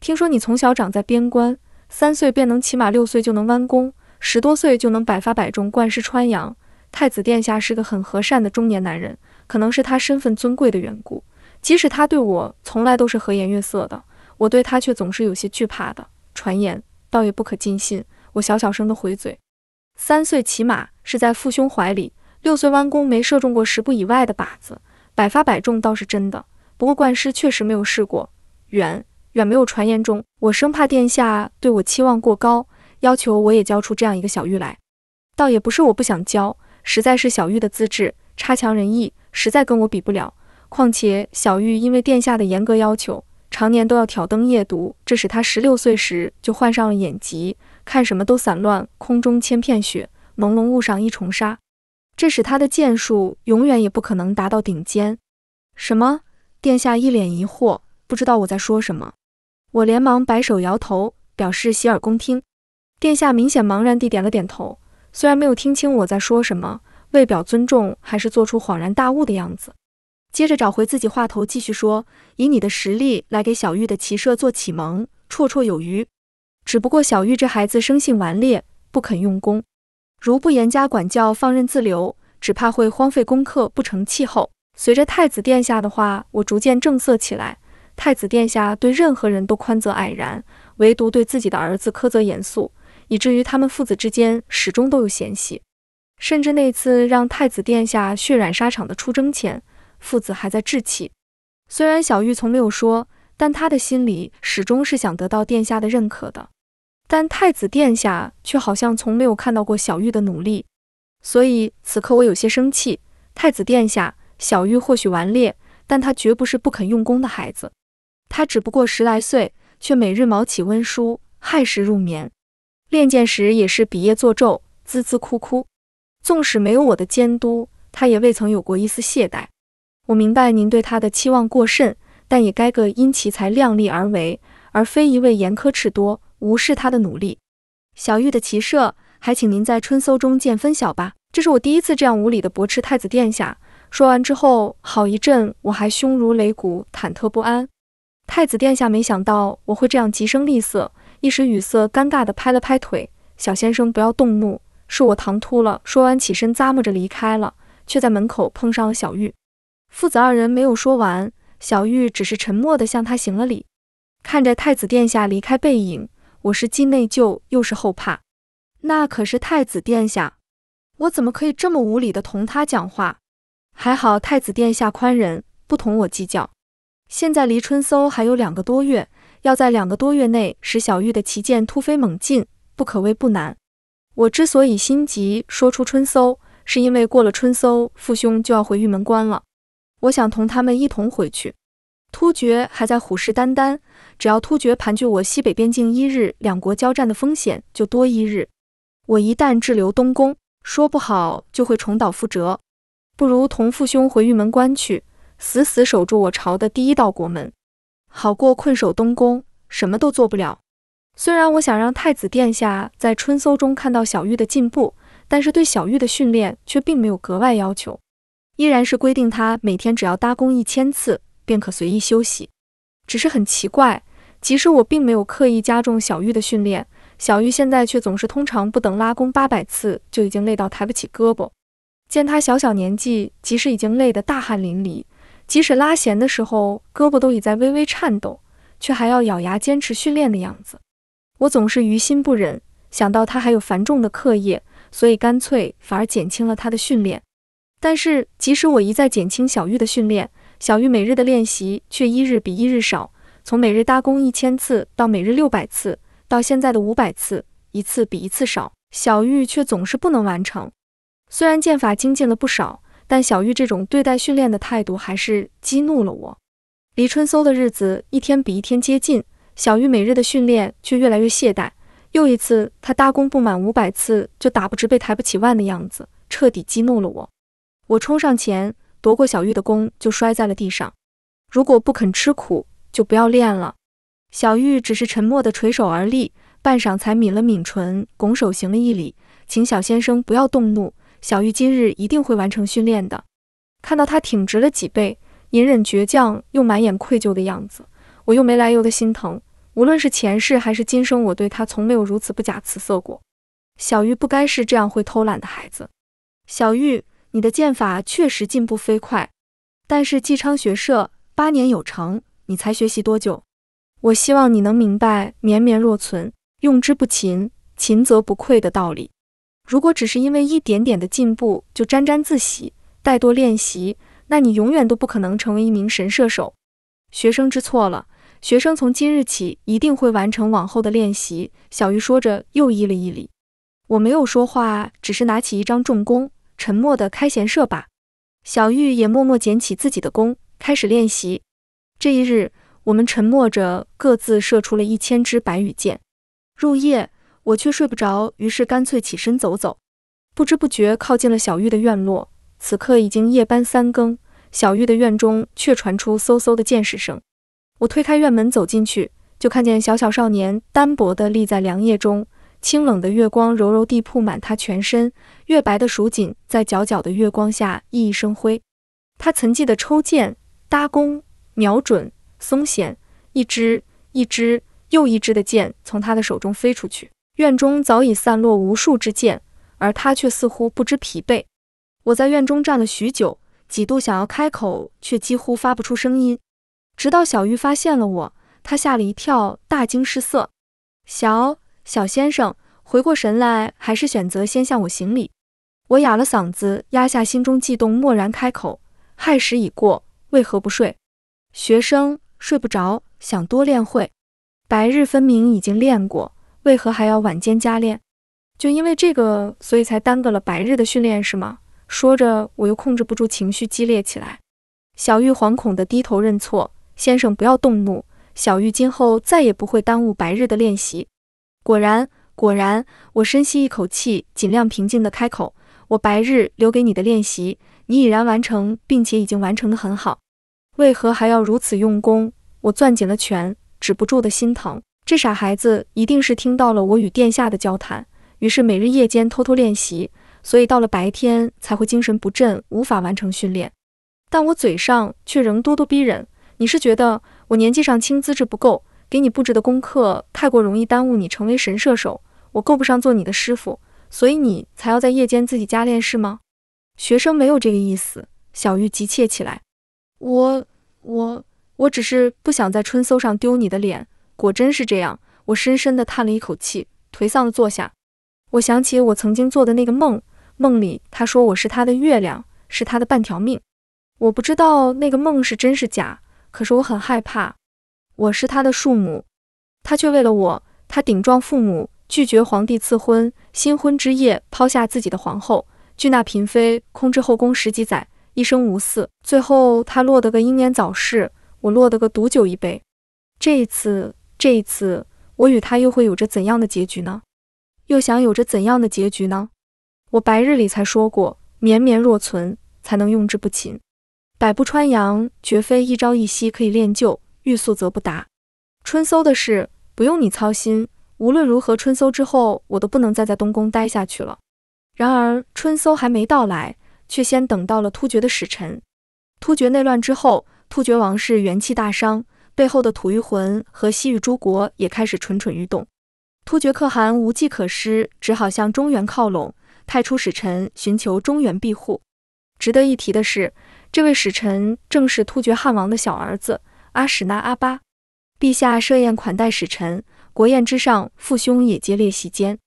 听说你从小长在边关。”三岁便能骑马，六岁就能弯弓，十多岁就能百发百中，冠师穿杨。太子殿下是个很和善的中年男人，可能是他身份尊贵的缘故，即使他对我从来都是和颜悦色的，我对他却总是有些惧怕的。传言倒也不可尽信。我小小声的回嘴：三岁骑马是在父兄怀里，六岁弯弓没射中过十步以外的靶子，百发百中倒是真的。不过冠师确实没有试过，远。远没有传言中，我生怕殿下对我期望过高，要求我也教出这样一个小玉来。倒也不是我不想教，实在是小玉的资质差强人意，实在跟我比不了。况且小玉因为殿下的严格要求，常年都要挑灯夜读，这使他十六岁时就患上了眼疾，看什么都散乱，空中千片雪，朦胧雾上一重纱，这使他的剑术永远也不可能达到顶尖。什么？殿下一脸疑惑，不知道我在说什么。我连忙摆手摇头，表示洗耳恭听。殿下明显茫然地点了点头，虽然没有听清我在说什么，为表尊重，还是做出恍然大悟的样子。接着找回自己话头，继续说：“以你的实力来给小玉的骑射做启蒙，绰绰有余。只不过小玉这孩子生性顽劣，不肯用功，如不严加管教，放任自流，只怕会荒废功课，不成气候。随着太子殿下的话，我逐渐正色起来。太子殿下对任何人都宽则蔼然，唯独对自己的儿子苛责严肃。”以至于他们父子之间始终都有嫌隙，甚至那次让太子殿下血染沙场的出征前，父子还在置气。虽然小玉从没有说，但他的心里始终是想得到殿下的认可的。但太子殿下却好像从没有看到过小玉的努力，所以此刻我有些生气。太子殿下，小玉或许顽劣，但他绝不是不肯用功的孩子。他只不过十来岁，却每日卯起温书，亥时入眠。练剑时也是笔叶作皱，孜孜哭哭。纵使没有我的监督，他也未曾有过一丝懈怠。我明白您对他的期望过甚，但也该个因其才量力而为，而非一味严苛斥多，无视他的努力。小玉的骑射，还请您在春搜中见分晓吧。这是我第一次这样无礼的驳斥太子殿下。说完之后，好一阵我还胸如擂鼓，忐忑不安。太子殿下没想到我会这样急声厉色。一时语塞，尴尬地拍了拍腿：“小先生不要动怒，是我唐突了。”说完起身咂摸着离开了，却在门口碰上了小玉。父子二人没有说完，小玉只是沉默地向他行了礼。看着太子殿下离开背影，我是既内疚又是后怕。那可是太子殿下，我怎么可以这么无礼地同他讲话？还好太子殿下宽仁，不同我计较。现在离春搜还有两个多月。要在两个多月内使小玉的旗舰突飞猛进，不可谓不难。我之所以心急说出春搜，是因为过了春搜，父兄就要回玉门关了。我想同他们一同回去。突厥还在虎视眈眈，只要突厥盘踞我西北边境一日，两国交战的风险就多一日。我一旦滞留东宫，说不好就会重蹈覆辙。不如同父兄回玉门关去，死死守住我朝的第一道国门。好过困守东宫，什么都做不了。虽然我想让太子殿下在春搜中看到小玉的进步，但是对小玉的训练却并没有格外要求，依然是规定他每天只要搭弓一千次便可随意休息。只是很奇怪，即使我并没有刻意加重小玉的训练，小玉现在却总是通常不等拉弓八百次就已经累到抬不起胳膊。见他小小年纪，即使已经累得大汗淋漓。即使拉弦的时候，胳膊都已在微微颤抖，却还要咬牙坚持训练的样子。我总是于心不忍，想到他还有繁重的课业，所以干脆反而减轻了他的训练。但是，即使我一再减轻小玉的训练，小玉每日的练习却一日比一日少。从每日搭弓一千次，到每日六百次，到现在的五百次，一次比一次少，小玉却总是不能完成。虽然剑法精进了不少。但小玉这种对待训练的态度还是激怒了我。离春搜的日子一天比一天接近，小玉每日的训练却越来越懈怠。又一次，他搭弓不满五百次就打不直、被抬不起腕的样子，彻底激怒了我。我冲上前夺过小玉的弓，就摔在了地上。如果不肯吃苦，就不要练了。小玉只是沉默地垂手而立，半晌才抿了抿唇，拱手行了一礼，请小先生不要动怒。小玉今日一定会完成训练的。看到他挺直了脊背，隐忍倔强又满眼愧疚的样子，我又没来由的心疼。无论是前世还是今生，我对他从没有如此不假辞色过。小玉不该是这样会偷懒的孩子。小玉，你的剑法确实进步飞快，但是纪昌学社八年有成，你才学习多久？我希望你能明白“绵绵若存，用之不勤，勤则不愧”的道理。如果只是因为一点点的进步就沾沾自喜、怠惰练习，那你永远都不可能成为一名神射手。学生知错了，学生从今日起一定会完成往后的练习。小玉说着，又依了一礼。我没有说话，只是拿起一张重弓，沉默地开弦射罢。小玉也默默捡起自己的弓，开始练习。这一日，我们沉默着，各自射出了一千支白羽箭。入夜，我却睡不着，于是干脆起身走走。不知不觉靠近了小玉的院落。此刻已经夜半三更，小玉的院中却传出嗖嗖的箭矢声。我推开院门走进去，就看见小小少年单薄地立在凉夜中，清冷的月光柔柔地铺满他全身，月白的蜀锦在皎皎的月光下熠熠生辉。他沉寂地抽箭、搭弓、瞄准、松弦，一支一支又一支的箭从他的手中飞出去，院中早已散落无数支箭，而他却似乎不知疲惫。我在院中站了许久，几度想要开口，却几乎发不出声音。直到小玉发现了我，她吓了一跳，大惊失色。小小先生回过神来，还是选择先向我行礼。我哑了嗓子，压下心中悸动，蓦然开口：“亥时已过，为何不睡？”学生睡不着，想多练会。白日分明已经练过，为何还要晚间加练？就因为这个，所以才耽搁了白日的训练，是吗？说着，我又控制不住情绪激烈起来。小玉惶恐地低头认错：“先生不要动怒，小玉今后再也不会耽误白日的练习。”果然，果然，我深吸一口气，尽量平静地开口：“我白日留给你的练习，你已然完成，并且已经完成得很好，为何还要如此用功？”我攥紧了拳，止不住的心疼。这傻孩子一定是听到了我与殿下的交谈，于是每日夜间偷偷练习。所以到了白天才会精神不振，无法完成训练。但我嘴上却仍咄咄逼人。你是觉得我年纪尚轻，资质不够，给你布置的功课太过容易耽误你成为神射手，我够不上做你的师傅，所以你才要在夜间自己加练是吗？学生没有这个意思。小玉急切起来。我我我只是不想在春搜上丢你的脸。果真是这样。我深深地叹了一口气，颓丧地坐下。我想起我曾经做的那个梦。梦里，他说我是他的月亮，是他的半条命。我不知道那个梦是真是假，可是我很害怕。我是他的庶母，他却为了我，他顶撞父母，拒绝皇帝赐婚，新婚之夜抛下自己的皇后，拒纳嫔妃，空置后宫十几载，一生无嗣。最后他落得个英年早逝，我落得个毒酒一杯。这一次，这一次，我与他又会有着怎样的结局呢？又想有着怎样的结局呢？我白日里才说过，绵绵若存，才能用之不勤。百步穿杨，绝非一朝一夕可以练就，欲速则不达。春搜的事不用你操心，无论如何，春搜之后我都不能再在东宫待下去了。然而春搜还没到来，却先等到了突厥的使臣。突厥内乱之后，突厥王室元气大伤，背后的吐谷浑和西域诸国也开始蠢蠢欲动。突厥可汗无计可施，只好向中原靠拢。派出使臣寻求中原庇护。值得一提的是，这位使臣正是突厥汉王的小儿子阿史那阿巴。陛下设宴款待使臣，国宴之上，父兄也接列席间。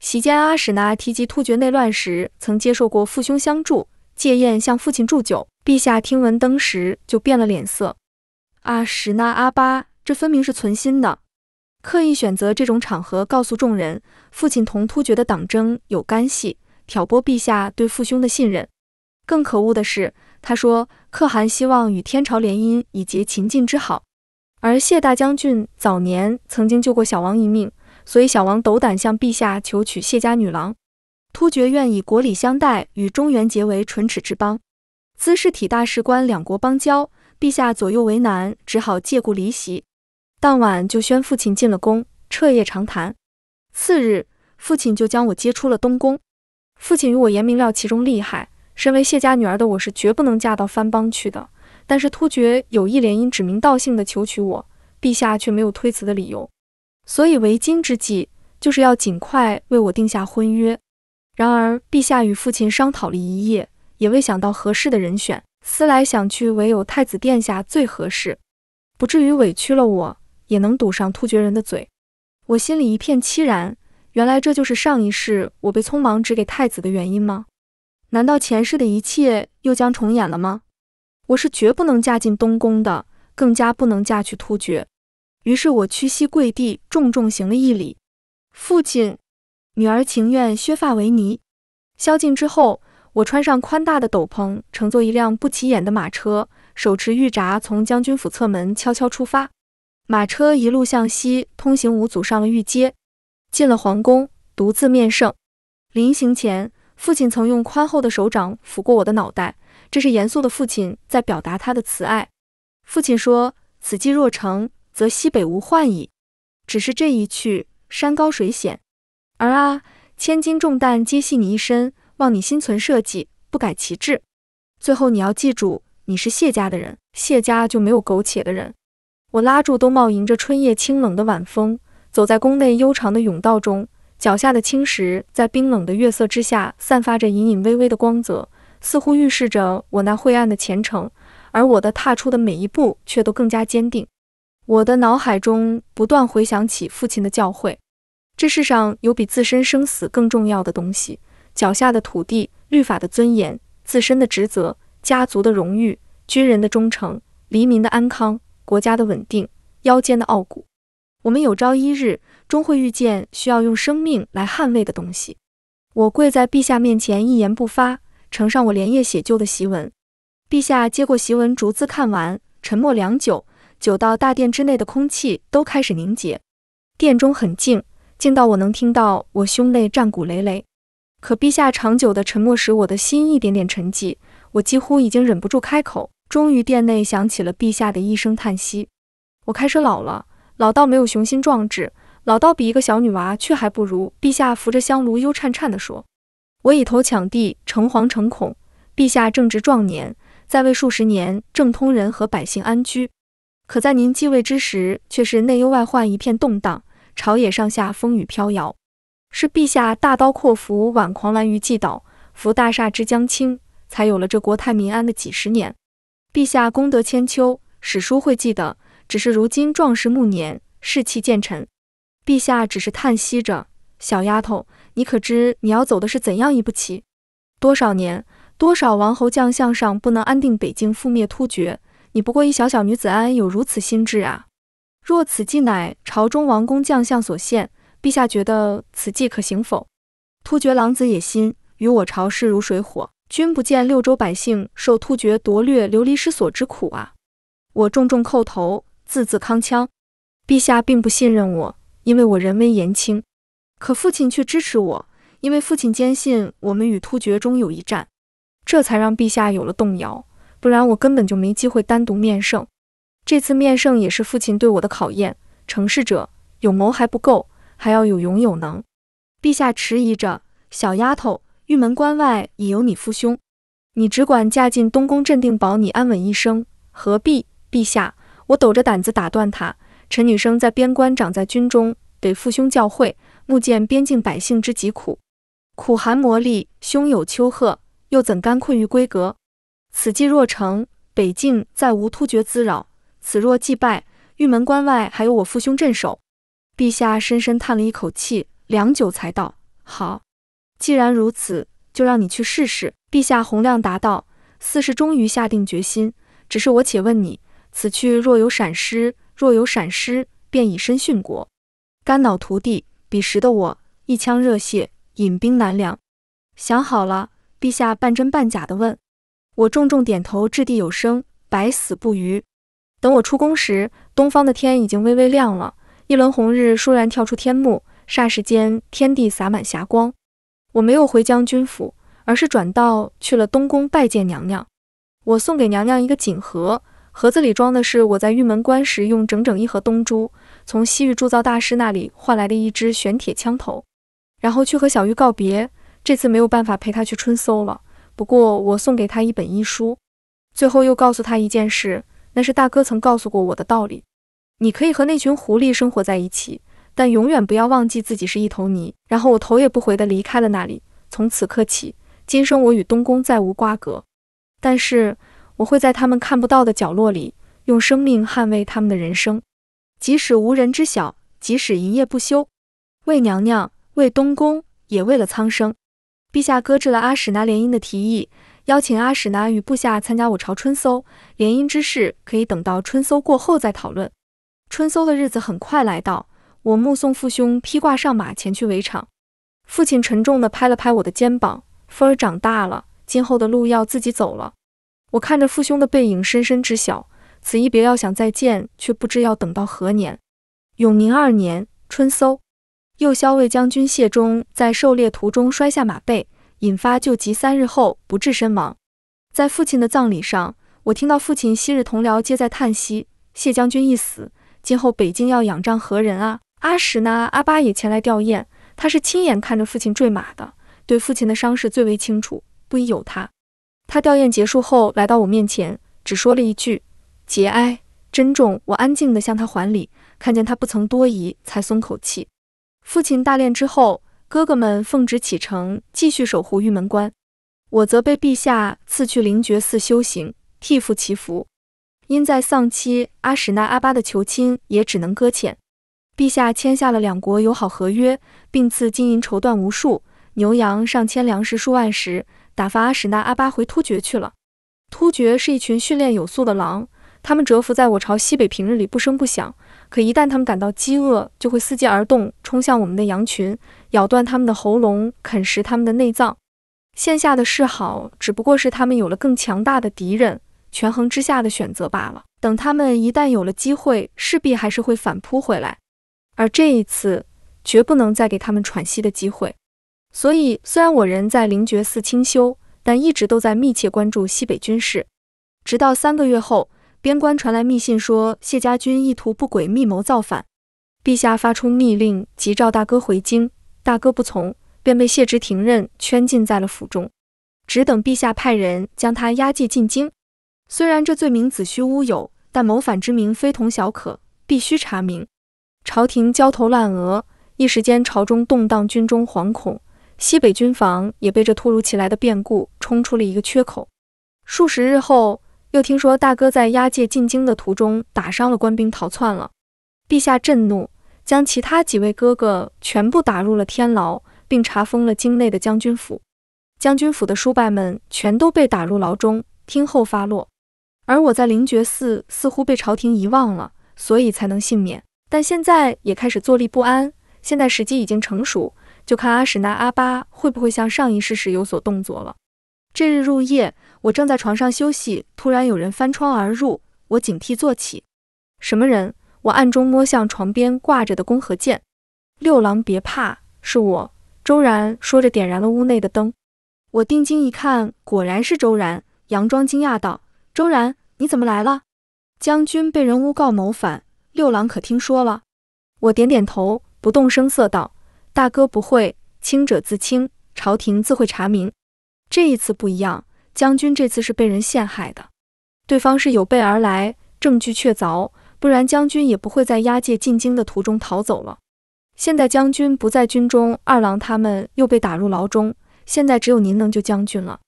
席间，阿史那提及突厥内乱时，曾接受过父兄相助，借宴向父亲祝酒。陛下听闻登时就变了脸色。阿史那阿巴，这分明是存心的。刻意选择这种场合，告诉众人父亲同突厥的党争有干系，挑拨陛下对父兄的信任。更可恶的是，他说可汗希望与天朝联姻，以结秦晋之好。而谢大将军早年曾经救过小王一命，所以小王斗胆向陛下求娶谢家女郎。突厥愿以国礼相待，与中原结为唇齿之邦。兹事体大事关两国邦交，陛下左右为难，只好借故离席。当晚就宣父亲进了宫，彻夜长谈。次日，父亲就将我接出了东宫。父亲与我言明了其中厉害。身为谢家女儿的我是绝不能嫁到藩邦去的。但是突厥有意联姻，指名道姓的求娶我，陛下却没有推辞的理由。所以为今之计，就是要尽快为我定下婚约。然而陛下与父亲商讨了一夜，也未想到合适的人选。思来想去，唯有太子殿下最合适，不至于委屈了我。也能堵上突厥人的嘴，我心里一片凄然。原来这就是上一世我被匆忙指给太子的原因吗？难道前世的一切又将重演了吗？我是绝不能嫁进东宫的，更加不能嫁去突厥。于是我屈膝跪地，重重行了一礼。父亲，女儿情愿削发为尼。宵禁之后，我穿上宽大的斗篷，乘坐一辆不起眼的马车，手持玉札，从将军府侧门悄悄出发。马车一路向西，通行无阻上了御街，进了皇宫，独自面圣。临行前，父亲曾用宽厚的手掌抚过我的脑袋，这是严肃的父亲在表达他的慈爱。父亲说：“此计若成，则西北无患矣。只是这一去，山高水险。儿啊，千斤重担皆系你一身，望你心存社稷，不改其志。最后你要记住，你是谢家的人，谢家就没有苟且的人。”我拉住都冒迎着春夜清冷的晚风，走在宫内悠长的甬道中，脚下的青石在冰冷的月色之下散发着隐隐微微的光泽，似乎预示着我那晦暗的前程。而我的踏出的每一步却都更加坚定。我的脑海中不断回想起父亲的教诲：这世上有比自身生死更重要的东西，脚下的土地、律法的尊严、自身的职责、家族的荣誉、军人的忠诚、黎民的安康。国家的稳定，腰间的傲骨，我们有朝一日终会遇见需要用生命来捍卫的东西。我跪在陛下面前，一言不发，呈上我连夜写就的檄文。陛下接过檄文，逐字看完，沉默良久，久到大殿之内的空气都开始凝结。殿中很静，静到我能听到我胸内战鼓累累。可陛下长久的沉默使我的心一点点沉寂，我几乎已经忍不住开口。终于，殿内响起了陛下的一声叹息。我开始老了，老到没有雄心壮志，老到比一个小女娃却还不如。陛下扶着香炉，忧颤颤地说：“我以头抢地，诚惶诚恐。陛下正值壮年，在位数十年，正通人和百姓安居。可在您继位之时，却是内忧外患一片动荡，朝野上下风雨飘摇。是陛下大刀阔斧，挽狂澜于既倒，扶大厦之将倾，才有了这国泰民安的几十年。”陛下功德千秋，史书会记得。只是如今壮士暮年，士气渐沉。陛下只是叹息着：“小丫头，你可知你要走的是怎样一步棋？多少年，多少王侯将相上不能安定北境，覆灭突厥。你不过一小小女子，安有如此心智啊？若此计乃朝中王公将相所献，陛下觉得此计可行否？突厥狼子野心，与我朝势如水火。”君不见六州百姓受突厥夺掠流离失所之苦啊！我重重叩头，字字铿锵。陛下并不信任我，因为我人微言轻；可父亲却支持我，因为父亲坚信我们与突厥终有一战。这才让陛下有了动摇，不然我根本就没机会单独面圣。这次面圣也是父亲对我的考验。成事者有谋还不够，还要有勇有能。陛下迟疑着，小丫头。玉门关外已有你父兄，你只管嫁进东宫，镇定保你安稳一生，何必？陛下，我抖着胆子打断他。陈女生在边关，长在军中，得父兄教诲，目见边境百姓之疾苦，苦寒磨砺，胸有丘壑，又怎甘困于闺阁？此计若成，北境再无突厥滋扰；此若既败，玉门关外还有我父兄镇守。陛下深深叹了一口气，良久才道：“好。”既然如此，就让你去试试。陛下洪亮答道：“四是终于下定决心，只是我且问你，此去若有闪失，若有闪失，便以身殉国。肝脑涂地，彼时的我一腔热血，饮冰难凉。想好了。”陛下半真半假地问我，重重点头，掷地有声，百死不渝。等我出宫时，东方的天已经微微亮了，一轮红日倏然跳出天幕，霎时间天地洒满霞光。我没有回将军府，而是转道去了东宫拜见娘娘。我送给娘娘一个锦盒，盒子里装的是我在玉门关时用整整一盒东珠从西域铸造大师那里换来的一支玄铁枪头。然后去和小玉告别，这次没有办法陪她去春搜了。不过我送给她一本医书，最后又告诉她一件事，那是大哥曾告诉过我的道理：你可以和那群狐狸生活在一起。但永远不要忘记自己是一头泥。然后我头也不回地离开了那里。从此刻起，今生我与东宫再无瓜葛。但是我会在他们看不到的角落里，用生命捍卫他们的人生，即使无人知晓，即使一夜不休，为娘娘，为东宫，也为了苍生。陛下搁置了阿史那联姻的提议，邀请阿史那与部下参加我朝春搜。联姻之事可以等到春搜过后再讨论。春搜的日子很快来到。我目送父兄披挂上马前去围场，父亲沉重地拍了拍我的肩膀：“风儿长大了，今后的路要自己走了。”我看着父兄的背影，深深知晓，此一别要想再见，却不知要等到何年。永宁二年春搜，右骁卫将军谢忠在狩猎途中摔下马背，引发旧疾，三日后不治身亡。在父亲的葬礼上，我听到父亲昔日同僚皆在叹息：谢将军一死，今后北京要仰仗何人啊？阿史那阿巴也前来吊唁，他是亲眼看着父亲坠马的，对父亲的伤势最为清楚，不疑有他。他吊唁结束后，来到我面前，只说了一句：“节哀，珍重。”我安静地向他还礼。看见他不曾多疑，才松口气。父亲大殓之后，哥哥们奉旨启程，继续守护玉门关。我则被陛下赐去灵觉寺修行，替父祈福。因在丧妻阿史那阿巴的求亲，也只能搁浅。陛下签下了两国友好合约，并赐金银绸缎无数，牛羊上千，粮食数万石，打发阿史那阿巴回突厥去了。突厥是一群训练有素的狼，他们蛰伏在我朝西北平日里不声不响。可一旦他们感到饥饿，就会伺机而动，冲向我们的羊群，咬断他们的喉咙，啃食他们的内脏。现下的示好，只不过是他们有了更强大的敌人，权衡之下的选择罢了。等他们一旦有了机会，势必还是会反扑回来。而这一次，绝不能再给他们喘息的机会。所以，虽然我人在灵觉寺清修，但一直都在密切关注西北军事，直到三个月后。边关传来密信，说谢家军意图不轨，密谋造反。陛下发出密令，急召大哥回京。大哥不从，便被谢之廷任圈禁在了府中，只等陛下派人将他押解进京。虽然这罪名子虚乌有，但谋反之名非同小可，必须查明。朝廷焦头烂额，一时间朝中动荡，军中惶恐，西北军防也被这突如其来的变故冲出了一个缺口。数十日后。又听说大哥在押解进京的途中打伤了官兵，逃窜了。陛下震怒，将其他几位哥哥全部打入了天牢，并查封了京内的将军府。将军府的叔伯们全都被打入牢中，听候发落。而我在灵觉寺似乎被朝廷遗忘了，所以才能幸免。但现在也开始坐立不安。现在时机已经成熟，就看阿史那阿巴会不会像上一世时有所动作了。这日入夜。我正在床上休息，突然有人翻窗而入，我警惕坐起。什么人？我暗中摸向床边挂着的弓和箭。六郎别怕，是我。周然说着，点燃了屋内的灯。我定睛一看，果然是周然，佯装惊讶道：“周然，你怎么来了？将军被人诬告谋反，六郎可听说了？”我点点头，不动声色道：“大哥不会，清者自清，朝廷自会查明。这一次不一样。”将军这次是被人陷害的，对方是有备而来，证据确凿，不然将军也不会在押解进京的途中逃走了。现在将军不在军中，二郎他们又被打入牢中，现在只有您能救将军了。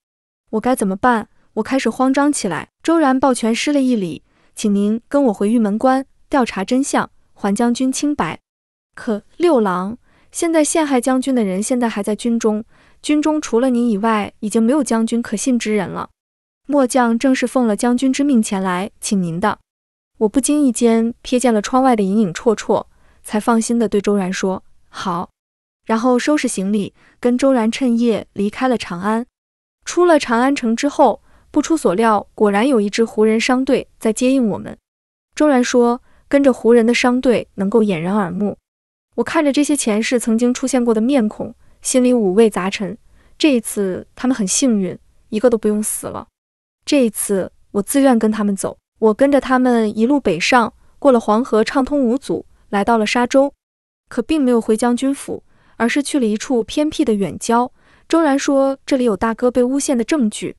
我该怎么办？我开始慌张起来。周然抱拳施了一礼，请您跟我回玉门关调查真相，还将军清白。可六郎，现在陷害将军的人现在还在军中。军中除了您以外，已经没有将军可信之人了。末将正是奉了将军之命前来请您的。我不经意间瞥见了窗外的影影绰绰，才放心地对周然说：“好。”然后收拾行李，跟周然趁夜离开了长安。出了长安城之后，不出所料，果然有一支胡人商队在接应我们。周然说：“跟着胡人的商队能够掩人耳目。”我看着这些前世曾经出现过的面孔。心里五味杂陈。这一次他们很幸运，一个都不用死了。这一次我自愿跟他们走，我跟着他们一路北上，过了黄河，畅通无阻，来到了沙洲。可并没有回将军府，而是去了一处偏僻的远郊。周然说这里有大哥被诬陷的证据。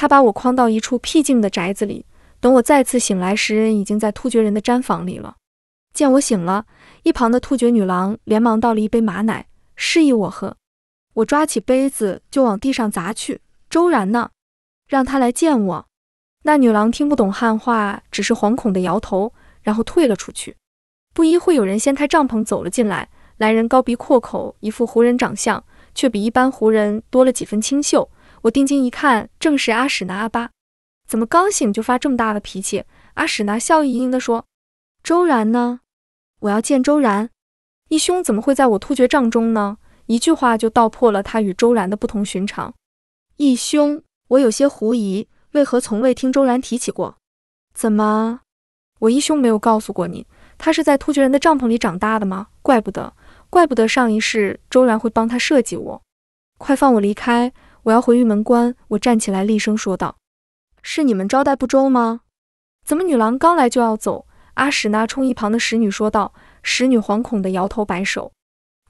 他把我诓到一处僻静的宅子里。等我再次醒来时，人已经在突厥人的毡房里了。见我醒了，一旁的突厥女郎连忙倒了一杯马奶。示意我喝，我抓起杯子就往地上砸去。周然呢？让他来见我。那女郎听不懂汉话，只是惶恐地摇头，然后退了出去。不一会，有人掀开帐篷走了进来。来人高鼻阔口，一副胡人长相，却比一般胡人多了几分清秀。我定睛一看，正是阿史那阿巴。怎么刚醒就发这么大的脾气？阿史那笑意盈盈地说：“周然呢？我要见周然。”义兄怎么会在我突厥帐中呢？一句话就道破了他与周然的不同寻常。义兄，我有些狐疑，为何从未听周然提起过？怎么我义兄没有告诉过你，他是在突厥人的帐篷里长大的吗？怪不得，怪不得上一世周然会帮他设计我。快放我离开，我要回玉门关。我站起来厉声说道：“是你们招待不周吗？怎么女郎刚来就要走？”阿史那冲一旁的使女说道。使女惶恐地摇头摆手。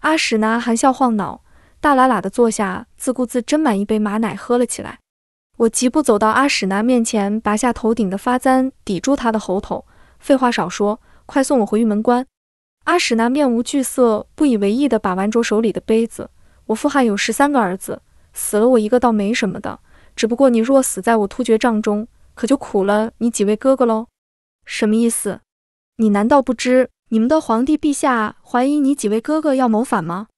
阿史那含笑晃脑，大喇喇地坐下，自顾自斟满一杯马奶喝了起来。我疾步走到阿史那面前，拔下头顶的发簪，抵住他的喉头。废话少说，快送我回玉门关！阿史那面无惧色，不以为意地把玩着手里的杯子。我父汉有十三个儿子，死了我一个倒没什么的，只不过你若死在我突厥帐中，可就苦了你几位哥哥喽。什么意思？你难道不知？你们的皇帝陛下怀疑你几位哥哥要谋反吗？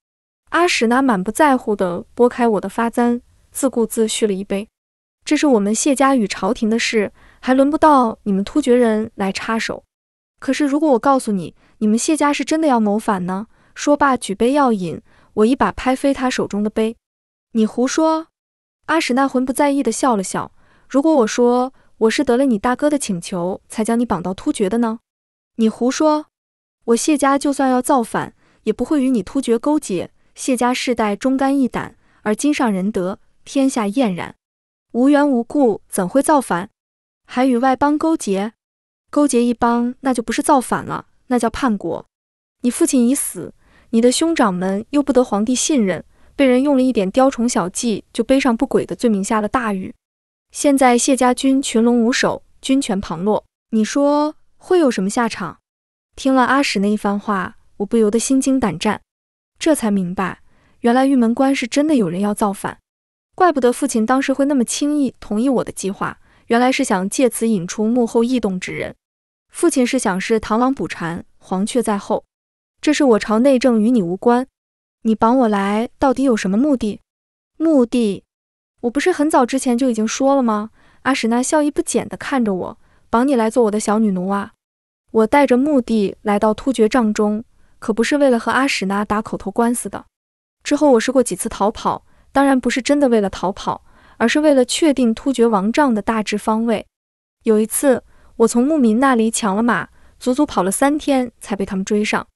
阿史那满不在乎地拨开我的发簪，自顾自续了一杯。这是我们谢家与朝廷的事，还轮不到你们突厥人来插手。可是如果我告诉你，你们谢家是真的要谋反呢？说罢，举杯要饮，我一把拍飞他手中的杯。你胡说！阿史那浑不在意地笑了笑。如果我说我是得了你大哥的请求才将你绑到突厥的呢？你胡说！我谢家就算要造反，也不会与你突厥勾结。谢家世代忠肝义胆，而今上仁德，天下晏然，无缘无故怎会造反？还与外邦勾结？勾结一帮，那就不是造反了，那叫叛国。你父亲已死，你的兄长们又不得皇帝信任，被人用了一点雕虫小技，就背上不轨的罪名下了大狱。现在谢家军群龙无首，军权旁落，你说会有什么下场？听了阿史那一番话，我不由得心惊胆战，这才明白，原来玉门关是真的有人要造反，怪不得父亲当时会那么轻易同意我的计划，原来是想借此引出幕后异动之人。父亲是想是螳螂捕蝉，黄雀在后，这是我朝内政与你无关，你绑我来到底有什么目的？目的？我不是很早之前就已经说了吗？阿史那笑意不减地看着我，绑你来做我的小女奴啊？我带着目的来到突厥帐中，可不是为了和阿史那打口头官司的。之后我试过几次逃跑，当然不是真的为了逃跑，而是为了确定突厥王帐的大致方位。有一次，我从牧民那里抢了马，足足跑了三天才被他们追上。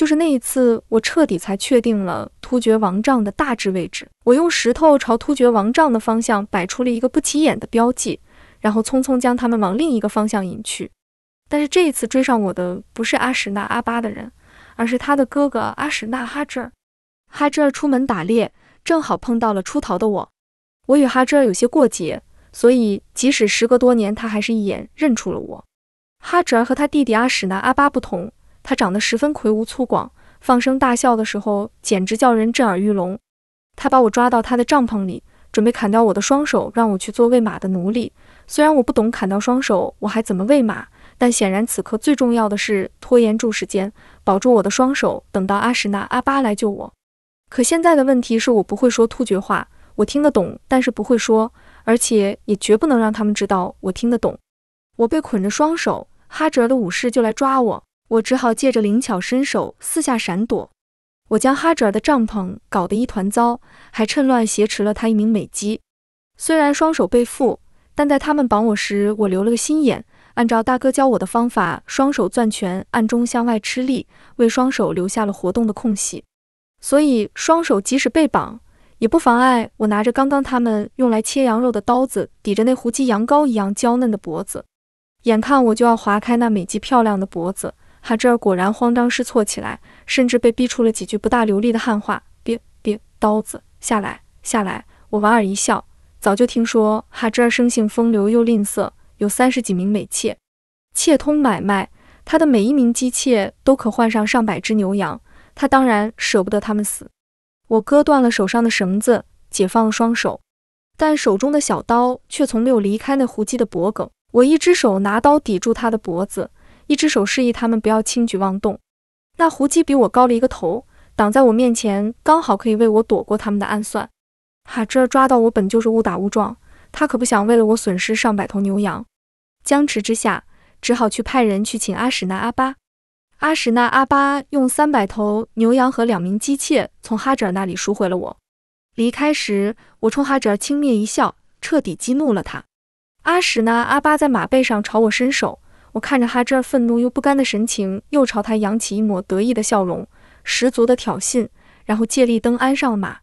就是那一次，我彻底才确定了突厥王帐的大致位置。我用石头朝突厥王帐的方向摆出了一个不起眼的标记，然后匆匆将他们往另一个方向引去。但是这一次追上我的不是阿史那阿巴的人，而是他的哥哥阿史那哈哲。哈芝尔出门打猎，正好碰到了出逃的我。我与哈芝尔有些过节，所以即使时隔多年，他还是一眼认出了我。哈芝尔和他弟弟阿史那阿巴不同，他长得十分魁梧粗犷，放声大笑的时候简直叫人震耳欲聋。他把我抓到他的帐篷里，准备砍掉我的双手，让我去做喂马的奴隶。虽然我不懂砍掉双手，我还怎么喂马？但显然，此刻最重要的是拖延住时间，保住我的双手，等到阿史那阿巴来救我。可现在的问题是我不会说突厥话，我听得懂，但是不会说，而且也绝不能让他们知道我听得懂。我被捆着双手，哈哲的武士就来抓我，我只好借着灵巧身手四下闪躲。我将哈哲的帐篷搞得一团糟，还趁乱挟持了他一名美姬。虽然双手被缚，但在他们绑我时，我留了个心眼。按照大哥教我的方法，双手攥拳，暗中向外吃力，为双手留下了活动的空隙。所以双手即使被绑，也不妨碍我拿着刚刚他们用来切羊肉的刀子，抵着那胡姬羊羔一样娇嫩的脖子。眼看我就要划开那美姬漂亮的脖子，哈芝尔果然慌张失措起来，甚至被逼出了几句不大流利的汉话：“别别，刀子下来下来！”我莞尔一笑，早就听说哈芝尔生性风流又吝啬。有三十几名美妾，妾通买卖，他的每一名姬妾都可换上上百只牛羊，他当然舍不得他们死。我割断了手上的绳子，解放了双手，但手中的小刀却从没有离开那胡姬的脖颈。我一只手拿刀抵住他的脖子，一只手示意他们不要轻举妄动。那胡姬比我高了一个头，挡在我面前，刚好可以为我躲过他们的暗算。哈，这抓到我本就是误打误撞，他可不想为了我损失上百头牛羊。僵持之下，只好去派人去请阿史那阿巴。阿史那阿巴用三百头牛羊和两名姬妾从哈哲尔那里赎回了我。离开时，我冲哈哲尔轻蔑一笑，彻底激怒了他。阿史那阿巴在马背上朝我伸手，我看着哈芝儿愤怒又不甘的神情，又朝他扬起一抹得意的笑容，十足的挑衅，然后借力登鞍上了马。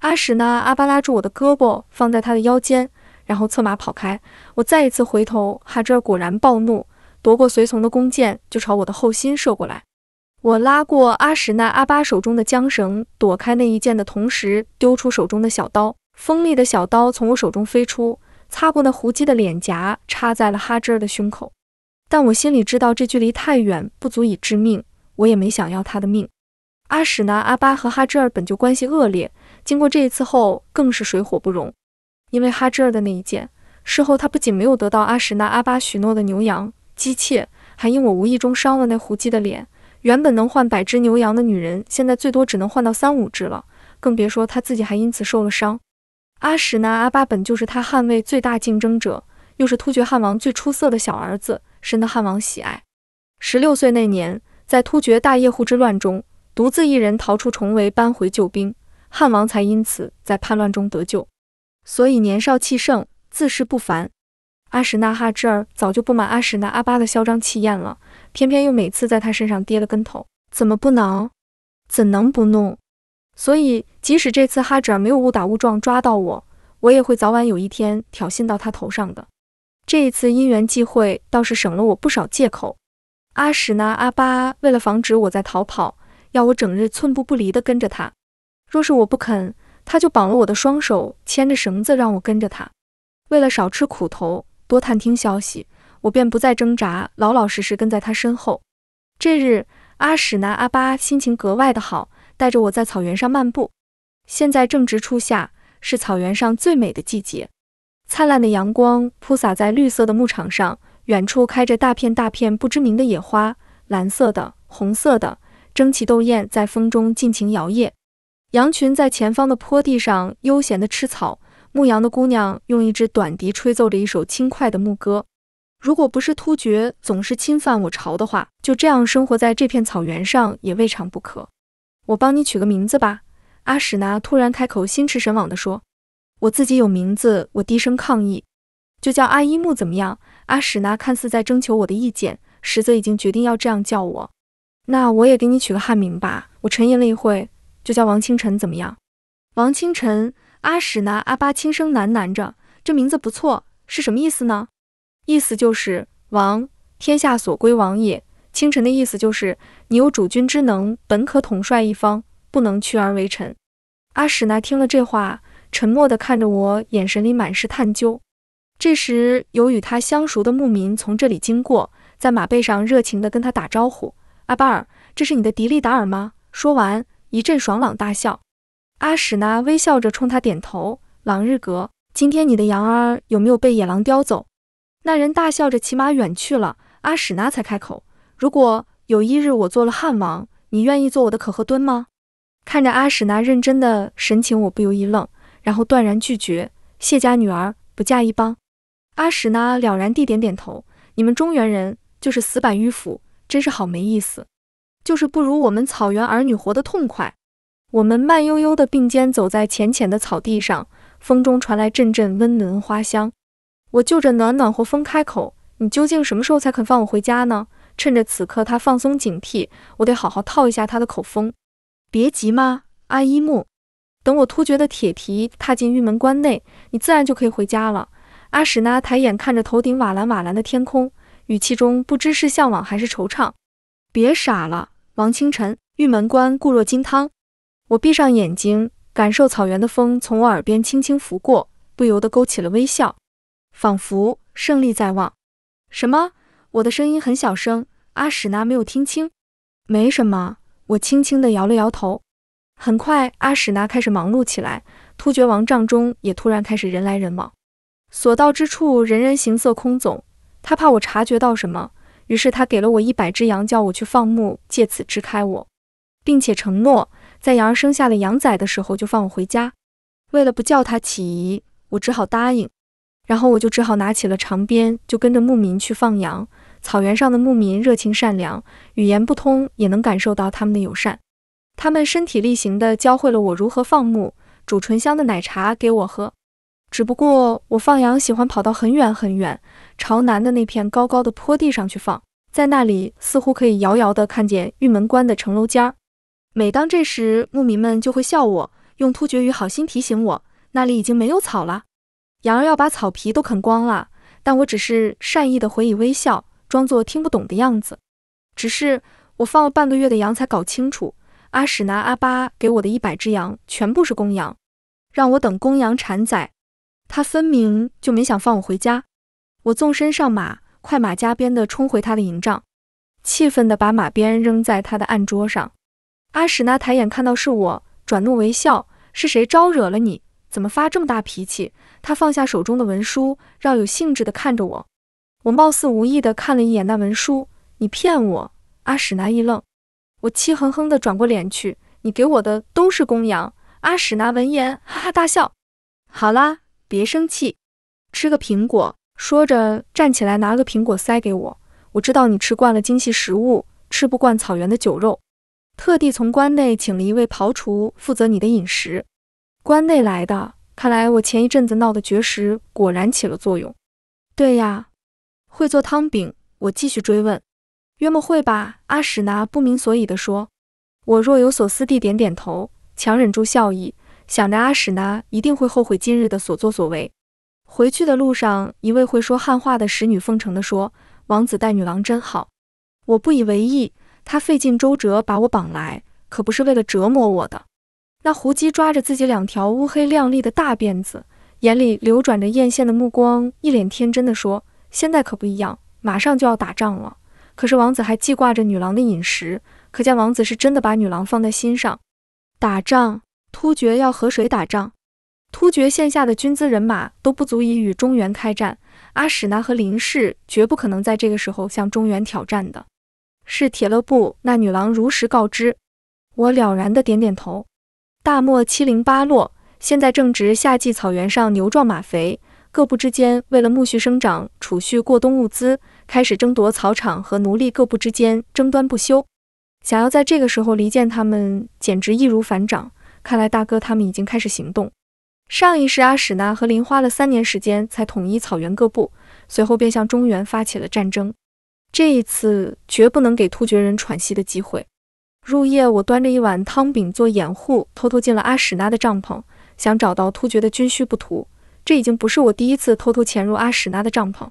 阿史那阿巴拉住我的胳膊，放在他的腰间，然后策马跑开。我再一次回头，哈芝儿果然暴怒，夺过随从的弓箭，就朝我的后心射过来。我拉过阿史那阿巴手中的缰绳，躲开那一箭的同时，丢出手中的小刀。锋利的小刀从我手中飞出，擦过那胡姬的脸颊，插在了哈芝儿的胸口。但我心里知道，这距离太远，不足以致命。我也没想要他的命。阿史那阿巴和哈芝儿本就关系恶劣。经过这一次后，更是水火不容。因为哈芝儿的那一剑，事后他不仅没有得到阿史那阿巴许诺的牛羊、姬妾，还因我无意中伤了那胡姬的脸。原本能换百只牛羊的女人，现在最多只能换到三五只了，更别说他自己还因此受了伤。阿史那阿巴本就是他汉位最大竞争者，又是突厥汉王最出色的小儿子，深得汉王喜爱。十六岁那年，在突厥大叶护之乱中，独自一人逃出重围，搬回救兵。汉王才因此在叛乱中得救，所以年少气盛，自视不凡。阿史那哈之儿早就不满阿史那阿巴的嚣张气焰了，偏偏又每次在他身上跌了跟头，怎么不能？怎能不怒？所以即使这次哈之儿没有误打误撞抓到我，我也会早晚有一天挑衅到他头上的。这一次因缘际会，倒是省了我不少借口。阿史那阿巴为了防止我在逃跑，要我整日寸步不离地跟着他。若是我不肯，他就绑了我的双手，牵着绳子让我跟着他。为了少吃苦头，多探听消息，我便不再挣扎，老老实实跟在他身后。这日，阿史那阿巴心情格外的好，带着我在草原上漫步。现在正值初夏，是草原上最美的季节。灿烂的阳光铺洒在绿色的牧场上，远处开着大片大片不知名的野花，蓝色的、红色的，争奇斗艳，在风中尽情摇曳。羊群在前方的坡地上悠闲地吃草，牧羊的姑娘用一支短笛吹奏着一首轻快的牧歌。如果不是突厥总是侵犯我朝的话，就这样生活在这片草原上也未尝不可。我帮你取个名字吧。阿史那突然开口，心驰神往地说：“我自己有名字。”我低声抗议：“就叫阿依木怎么样？”阿史那看似在征求我的意见，实则已经决定要这样叫我。那我也给你取个汉名吧。我沉吟了一会。就叫王清晨怎么样？王清晨，阿史那阿巴轻声喃喃着，这名字不错，是什么意思呢？意思就是王，天下所归王也。清晨的意思就是你有主君之能，本可统帅一方，不能屈而为臣。阿史那听了这话，沉默地看着我，眼神里满是探究。这时，有与他相熟的牧民从这里经过，在马背上热情地跟他打招呼：“阿巴尔，这是你的迪利达尔吗？”说完。一阵爽朗大笑，阿史那微笑着冲他点头。朗日格，今天你的羊儿有没有被野狼叼走？那人大笑着骑马远去了。阿史那才开口：“如果有一日我做了汉王，你愿意做我的可贺敦吗？”看着阿史那认真的神情，我不由一愣，然后断然拒绝：“谢家女儿不嫁一帮。”阿史那了然地点点头：“你们中原人就是死板迂腐，真是好没意思。”就是不如我们草原儿女活得痛快。我们慢悠悠地并肩走在浅浅的草地上，风中传来阵阵温暖花香。我就着暖暖和风开口：“你究竟什么时候才肯放我回家呢？”趁着此刻他放松警惕，我得好好套一下他的口风。别急嘛，阿依木，等我突厥的铁蹄踏进玉门关内，你自然就可以回家了。阿史那抬眼看着头顶瓦蓝瓦蓝的天空，语气中不知是向往还是惆怅。别傻了，王清晨，玉门关固若金汤。我闭上眼睛，感受草原的风从我耳边轻轻拂过，不由得勾起了微笑，仿佛胜利在望。什么？我的声音很小声，阿史那没有听清。没什么，我轻轻地摇了摇头。很快，阿史那开始忙碌起来，突厥王帐中也突然开始人来人往，所到之处，人人行色空总。他怕我察觉到什么。于是他给了我一百只羊，叫我去放牧，借此支开我，并且承诺在羊儿生下了羊崽的时候就放我回家。为了不叫他起疑，我只好答应。然后我就只好拿起了长鞭，就跟着牧民去放羊。草原上的牧民热情善良，语言不通也能感受到他们的友善。他们身体力行地教会了我如何放牧，煮醇香的奶茶给我喝。只不过我放羊喜欢跑到很远很远，朝南的那片高高的坡地上去放，在那里似乎可以遥遥地看见玉门关的城楼尖儿。每当这时，牧民们就会笑我，用突厥语好心提醒我，那里已经没有草了，羊儿要把草皮都啃光了。但我只是善意的回以微笑，装作听不懂的样子。只是我放了半个月的羊，才搞清楚，阿史那阿巴给我的一百只羊全部是公羊，让我等公羊产崽。他分明就没想放我回家。我纵身上马，快马加鞭地冲回他的营帐，气愤地把马鞭扔在他的案桌上。阿史那抬眼看到是我，转怒为笑：“是谁招惹了你？怎么发这么大脾气？”他放下手中的文书，饶有兴致地看着我。我貌似无意地看了一眼那文书。你骗我！阿史那一愣，我气哼哼地转过脸去。你给我的都是公羊。阿史那闻言哈哈大笑。好啦，别生气，吃个苹果。说着站起来拿个苹果塞给我。我知道你吃惯了精细食物，吃不惯草原的酒肉，特地从关内请了一位庖厨负责你的饮食。关内来的。看来我前一阵子闹的绝食果然起了作用。对呀，会做汤饼。我继续追问，约莫会吧。阿史那不明所以地说。我若有所思地点点头，强忍住笑意，想着阿史那一定会后悔今日的所作所为。回去的路上，一位会说汉话的使女奉承地说：“王子待女郎真好。”我不以为意，他费尽周折把我绑来，可不是为了折磨我的。那胡姬抓着自己两条乌黑亮丽的大辫子，眼里流转着艳羡的目光，一脸天真的说：“现在可不一样，马上就要打仗了。可是王子还记挂着女郎的饮食，可见王子是真的把女郎放在心上。打仗，突厥要和谁打仗？突厥线下的军资人马都不足以与中原开战，阿史那和林氏绝不可能在这个时候向中原挑战的。是铁勒部那女郎如实告知。我了然的点点头。”大漠七零八落，现在正值夏季，草原上牛壮马肥，各部之间为了苜蓿生长，储蓄过冬物资，开始争夺草场和奴隶，各部之间争端不休。想要在这个时候离间他们，简直易如反掌。看来大哥他们已经开始行动。上一世阿史那和林花了三年时间才统一草原各部，随后便向中原发起了战争。这一次绝不能给突厥人喘息的机会。入夜，我端着一碗汤饼做掩护，偷偷进了阿史那的帐篷，想找到突厥的军需不图。这已经不是我第一次偷偷潜入阿史那的帐篷，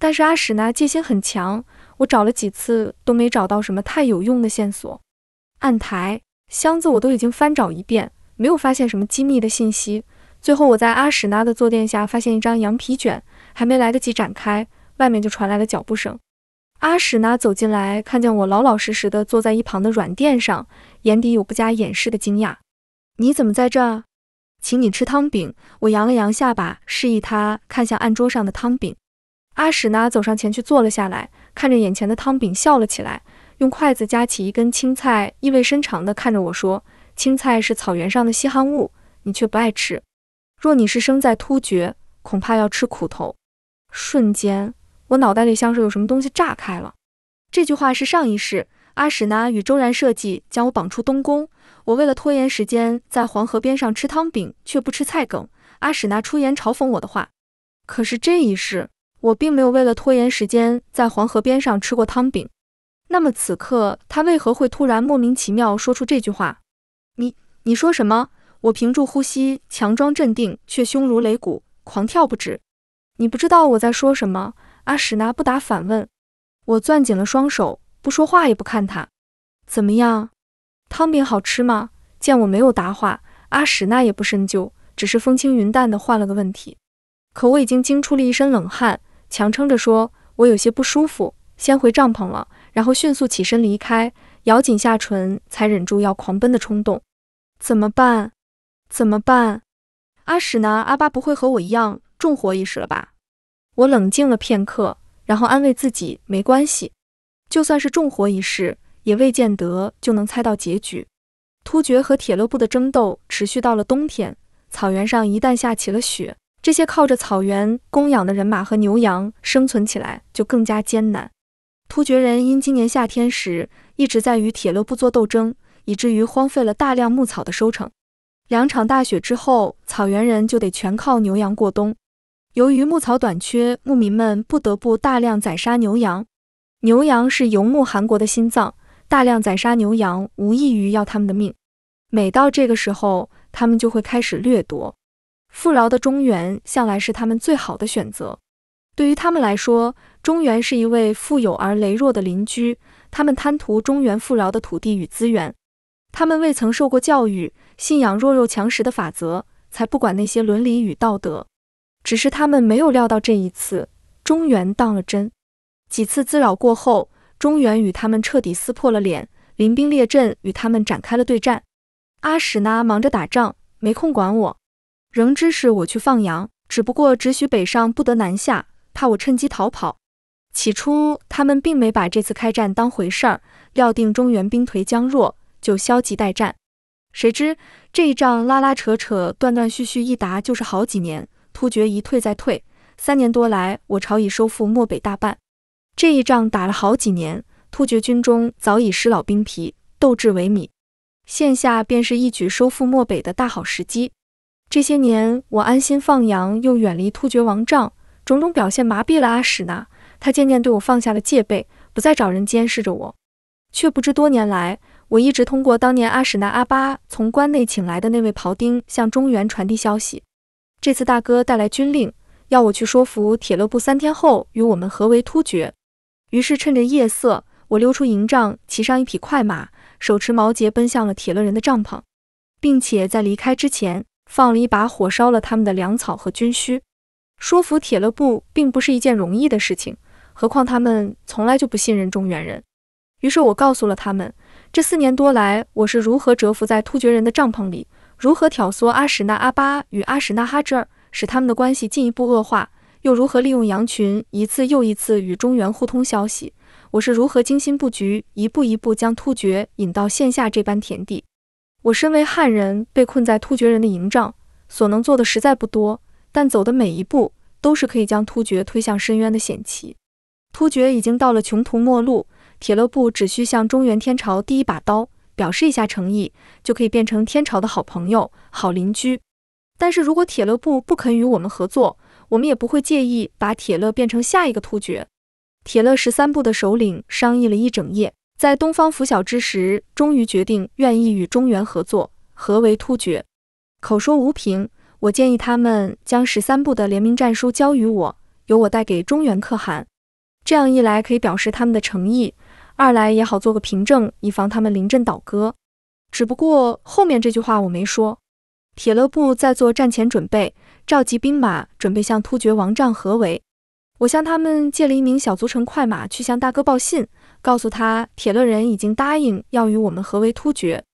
但是阿史那戒心很强，我找了几次都没找到什么太有用的线索。案台、箱子我都已经翻找一遍，没有发现什么机密的信息。最后，我在阿史那的坐垫下发现一张羊皮卷，还没来得及展开，外面就传来了脚步声。阿史那走进来，看见我老老实实的坐在一旁的软垫上，眼底有不加掩饰的惊讶。你怎么在这？请你吃汤饼。我扬了扬下巴，示意他看向案桌上的汤饼。阿史那走上前去坐了下来，看着眼前的汤饼笑了起来，用筷子夹起一根青菜，意味深长地看着我说：“青菜是草原上的稀罕物，你却不爱吃。若你是生在突厥，恐怕要吃苦头。”瞬间。我脑袋里像是有什么东西炸开了。这句话是上一世阿史那与周然设计将我绑出东宫，我为了拖延时间，在黄河边上吃汤饼，却不吃菜梗。阿史那出言嘲讽我的话。可是这一世，我并没有为了拖延时间，在黄河边上吃过汤饼。那么此刻他为何会突然莫名其妙说出这句话？你你说什么？我屏住呼吸，强装镇定，却胸如擂鼓，狂跳不止。你不知道我在说什么？阿史那不答反问，我攥紧了双手，不说话也不看他。怎么样，汤饼好吃吗？见我没有答话，阿史那也不深究，只是风轻云淡地换了个问题。可我已经惊出了一身冷汗，强撑着说：“我有些不舒服，先回帐篷了。”然后迅速起身离开，咬紧下唇，才忍住要狂奔的冲动。怎么办？怎么办？阿史那阿巴不会和我一样重火意识了吧？我冷静了片刻，然后安慰自己，没关系，就算是重火一世，也未见得就能猜到结局。突厥和铁勒部的争斗持续到了冬天，草原上一旦下起了雪，这些靠着草原供养的人马和牛羊生存起来就更加艰难。突厥人因今年夏天时一直在与铁勒部做斗争，以至于荒废了大量牧草的收成。两场大雪之后，草原人就得全靠牛羊过冬。由于牧草短缺，牧民们不得不大量宰杀牛羊。牛羊是游牧韩国的心脏，大量宰杀牛羊无异于要他们的命。每到这个时候，他们就会开始掠夺。富饶的中原向来是他们最好的选择。对于他们来说，中原是一位富有而羸弱的邻居。他们贪图中原富饶的土地与资源。他们未曾受过教育，信仰弱肉强食的法则，才不管那些伦理与道德。只是他们没有料到，这一次中原当了真。几次滋扰过后，中原与他们彻底撕破了脸，临兵列阵，与他们展开了对战。阿史那忙着打仗，没空管我，仍指使我去放羊，只不过只许北上，不得南下，怕我趁机逃跑。起初，他们并没把这次开战当回事儿，料定中原兵颓将弱。就消极待战，谁知这一仗拉拉扯扯、断断续续，一打就是好几年。突厥一退再退，三年多来，我朝已收复漠北大半。这一仗打了好几年，突厥军中早已失老兵疲，斗志萎靡。现下便是一举收复漠北的大好时机。这些年，我安心放羊，又远离突厥王帐，种种表现麻痹了阿史那，他渐渐对我放下了戒备，不再找人监视着我。却不知多年来。我一直通过当年阿史那阿巴从关内请来的那位庖丁向中原传递消息。这次大哥带来军令，要我去说服铁勒部三天后与我们合围突厥。于是趁着夜色，我溜出营帐，骑上一匹快马，手持毛节奔向了铁勒人的帐篷，并且在离开之前放了一把火，烧了他们的粮草和军需。说服铁勒部并不是一件容易的事情，何况他们从来就不信任中原人。于是我告诉了他们。这四年多来，我是如何蛰伏在突厥人的帐篷里，如何挑唆阿史那阿巴与阿史那哈支尔，使他们的关系进一步恶化，又如何利用羊群一次又一次与中原互通消息？我是如何精心布局，一步一步将突厥引到线下这般田地？我身为汉人，被困在突厥人的营帐，所能做的实在不多，但走的每一步都是可以将突厥推向深渊的险棋。突厥已经到了穷途末路。铁勒部只需向中原天朝递一把刀，表示一下诚意，就可以变成天朝的好朋友、好邻居。但是如果铁勒部不肯与我们合作，我们也不会介意把铁勒变成下一个突厥。铁勒十三部的首领商议了一整夜，在东方拂晓之时，终于决定愿意与中原合作，合围突厥。口说无凭，我建议他们将十三部的联名战书交于我，由我带给中原可汗。这样一来，可以表示他们的诚意。二来也好做个凭证，以防他们临阵倒戈。只不过后面这句话我没说。铁勒部在做战前准备，召集兵马，准备向突厥王帐合围。我向他们借了一名小卒乘快马，去向大哥报信，告诉他铁勒人已经答应要与我们合围突厥。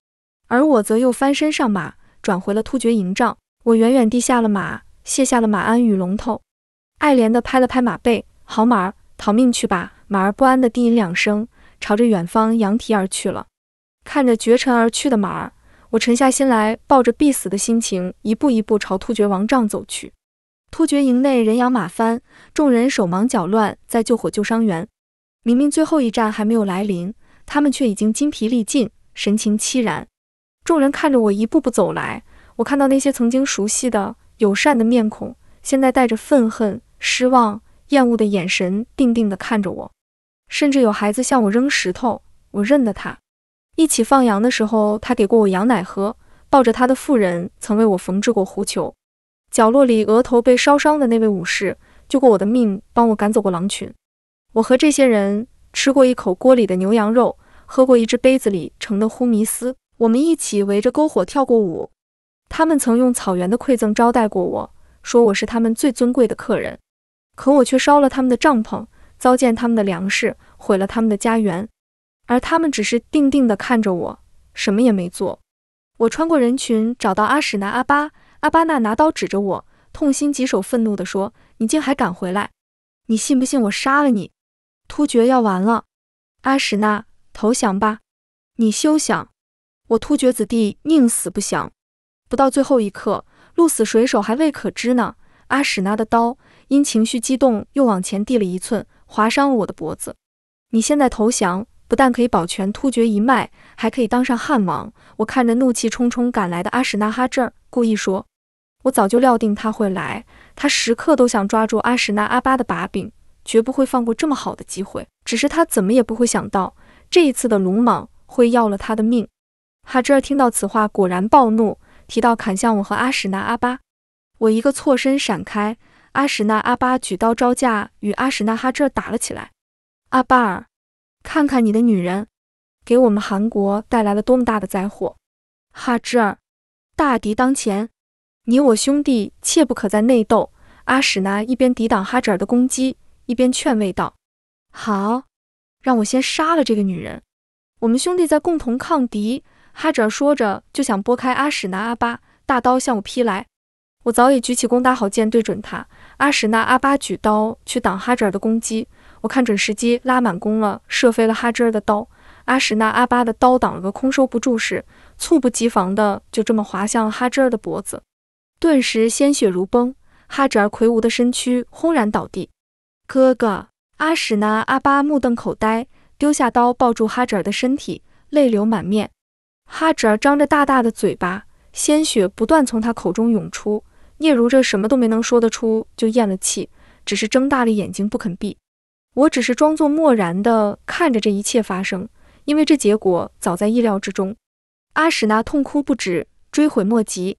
而我则又翻身上马，转回了突厥营帐。我远远地下了马，卸下了马鞍与龙头，爱怜地拍了拍马背：“好马儿，逃命去吧！”马儿不安地低吟两声。朝着远方扬蹄而去了。看着绝尘而去的马儿，我沉下心来，抱着必死的心情，一步一步朝突厥王帐走去。突厥营内人仰马翻，众人手忙脚乱，在救火救伤员。明明最后一战还没有来临，他们却已经筋疲力尽，神情凄然。众人看着我一步步走来，我看到那些曾经熟悉的、友善的面孔，现在带着愤恨、失望、厌恶的眼神，定定地看着我。甚至有孩子向我扔石头，我认得他。一起放羊的时候，他给过我羊奶喝。抱着他的妇人曾为我缝制过狐裘。角落里额头被烧伤的那位武士，救过我的命，帮我赶走过狼群。我和这些人吃过一口锅里的牛羊肉，喝过一只杯子里盛的呼迷斯。我们一起围着篝火跳过舞。他们曾用草原的馈赠招待过我，说我是他们最尊贵的客人。可我却烧了他们的帐篷。糟践他们的粮食，毁了他们的家园，而他们只是定定地看着我，什么也没做。我穿过人群，找到阿史那阿巴，阿巴那拿刀指着我，痛心疾首，愤怒地说：“你竟还敢回来！你信不信我杀了你？突厥要完了！阿史那，投降吧！你休想！我突厥子弟宁死不降！不到最后一刻，鹿死谁手还未可知呢。阿史那的刀因情绪激动，又往前递了一寸。”划伤了我的脖子，你现在投降，不但可以保全突厥一脉，还可以当上汉王。我看着怒气冲冲赶来的阿史那哈这儿，故意说：“我早就料定他会来，他时刻都想抓住阿史那阿巴的把柄，绝不会放过这么好的机会。只是他怎么也不会想到，这一次的鲁莽会要了他的命。”哈芝儿听到此话，果然暴怒，提到砍向我和阿史那阿巴。我一个错身闪开，阿史那阿巴举刀招架，与阿史那哈芝儿打了起来。阿巴尔。看看你的女人，给我们韩国带来了多么大的灾祸！哈芝儿，大敌当前，你我兄弟切不可在内斗。阿史那一边抵挡哈芝儿的攻击，一边劝慰道：“好，让我先杀了这个女人，我们兄弟在共同抗敌。”哈芝儿说着，就想拨开阿史那阿巴，大刀向我劈来。我早已举起弓，搭好箭，对准他。阿史那阿巴举刀去挡哈芝儿的攻击。我看准时机，拉满弓了，射飞了哈芝儿的刀。阿史那阿巴的刀挡了个空，收不住时，猝不及防的就这么划向了哈芝儿的脖子，顿时鲜血如崩，哈芝儿魁梧的身躯轰然倒地。哥哥，阿史那阿巴目瞪口呆，丢下刀，抱住哈芝儿的身体，泪流满面。哈芝儿张着大大的嘴巴，鲜血不断从他口中涌出。聂如这什么都没能说得出，就咽了气，只是睁大了眼睛不肯闭。我只是装作漠然地看着这一切发生，因为这结果早在意料之中。阿史那痛哭不止，追悔莫及。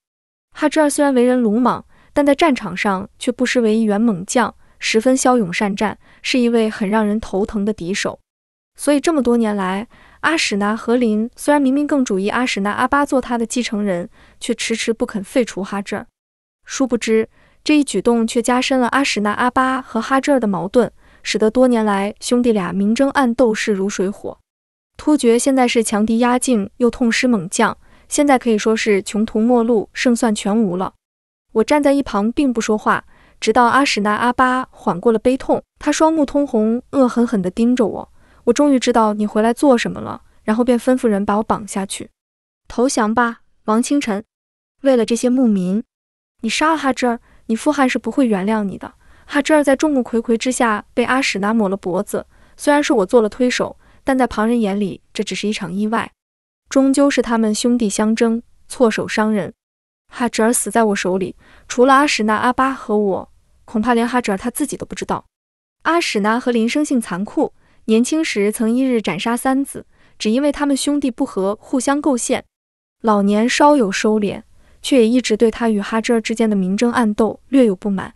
哈芝儿虽然为人鲁莽，但在战场上却不失为一员猛将，十分骁勇善战，是一位很让人头疼的敌手。所以这么多年来，阿史那和林虽然明明更主意阿史那阿巴做他的继承人，却迟迟不肯废除哈芝儿。殊不知这一举动却加深了阿史那阿巴和哈芝儿的矛盾。使得多年来兄弟俩明争暗斗，势如水火。突厥现在是强敌压境，又痛失猛将，现在可以说是穷途末路，胜算全无了。我站在一旁，并不说话，直到阿史那阿巴缓过了悲痛，他双目通红，恶狠狠地盯着我。我终于知道你回来做什么了，然后便吩咐人把我绑下去。投降吧，王清晨。为了这些牧民，你杀了哈芝儿，你父汉是不会原谅你的。哈芝儿在众目睽睽之下被阿史那抹了脖子，虽然是我做了推手，但在旁人眼里这只是一场意外，终究是他们兄弟相争，错手伤人。哈芝儿死在我手里，除了阿史那阿巴和我，恐怕连哈芝儿他自己都不知道。阿史那和林生性残酷，年轻时曾一日斩杀三子，只因为他们兄弟不和，互相构陷。老年稍有收敛，却也一直对他与哈芝儿之间的明争暗斗略有不满。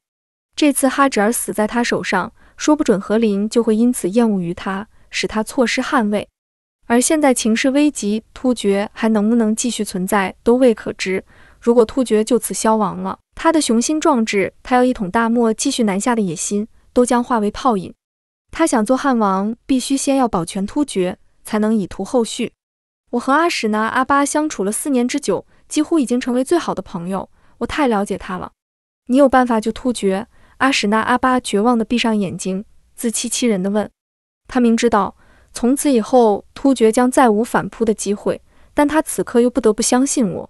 这次哈哲尔死在他手上，说不准何林就会因此厌恶于他，使他错失汉位。而现在情势危急，突厥还能不能继续存在都未可知。如果突厥就此消亡了，他的雄心壮志，他要一统大漠、继续南下的野心，都将化为泡影。他想做汉王，必须先要保全突厥，才能以图后续。我和阿史那阿巴相处了四年之久，几乎已经成为最好的朋友。我太了解他了。你有办法救突厥？阿史那阿巴绝望地闭上眼睛，自欺欺人地问：“他明知道从此以后突厥将再无反扑的机会，但他此刻又不得不相信我。”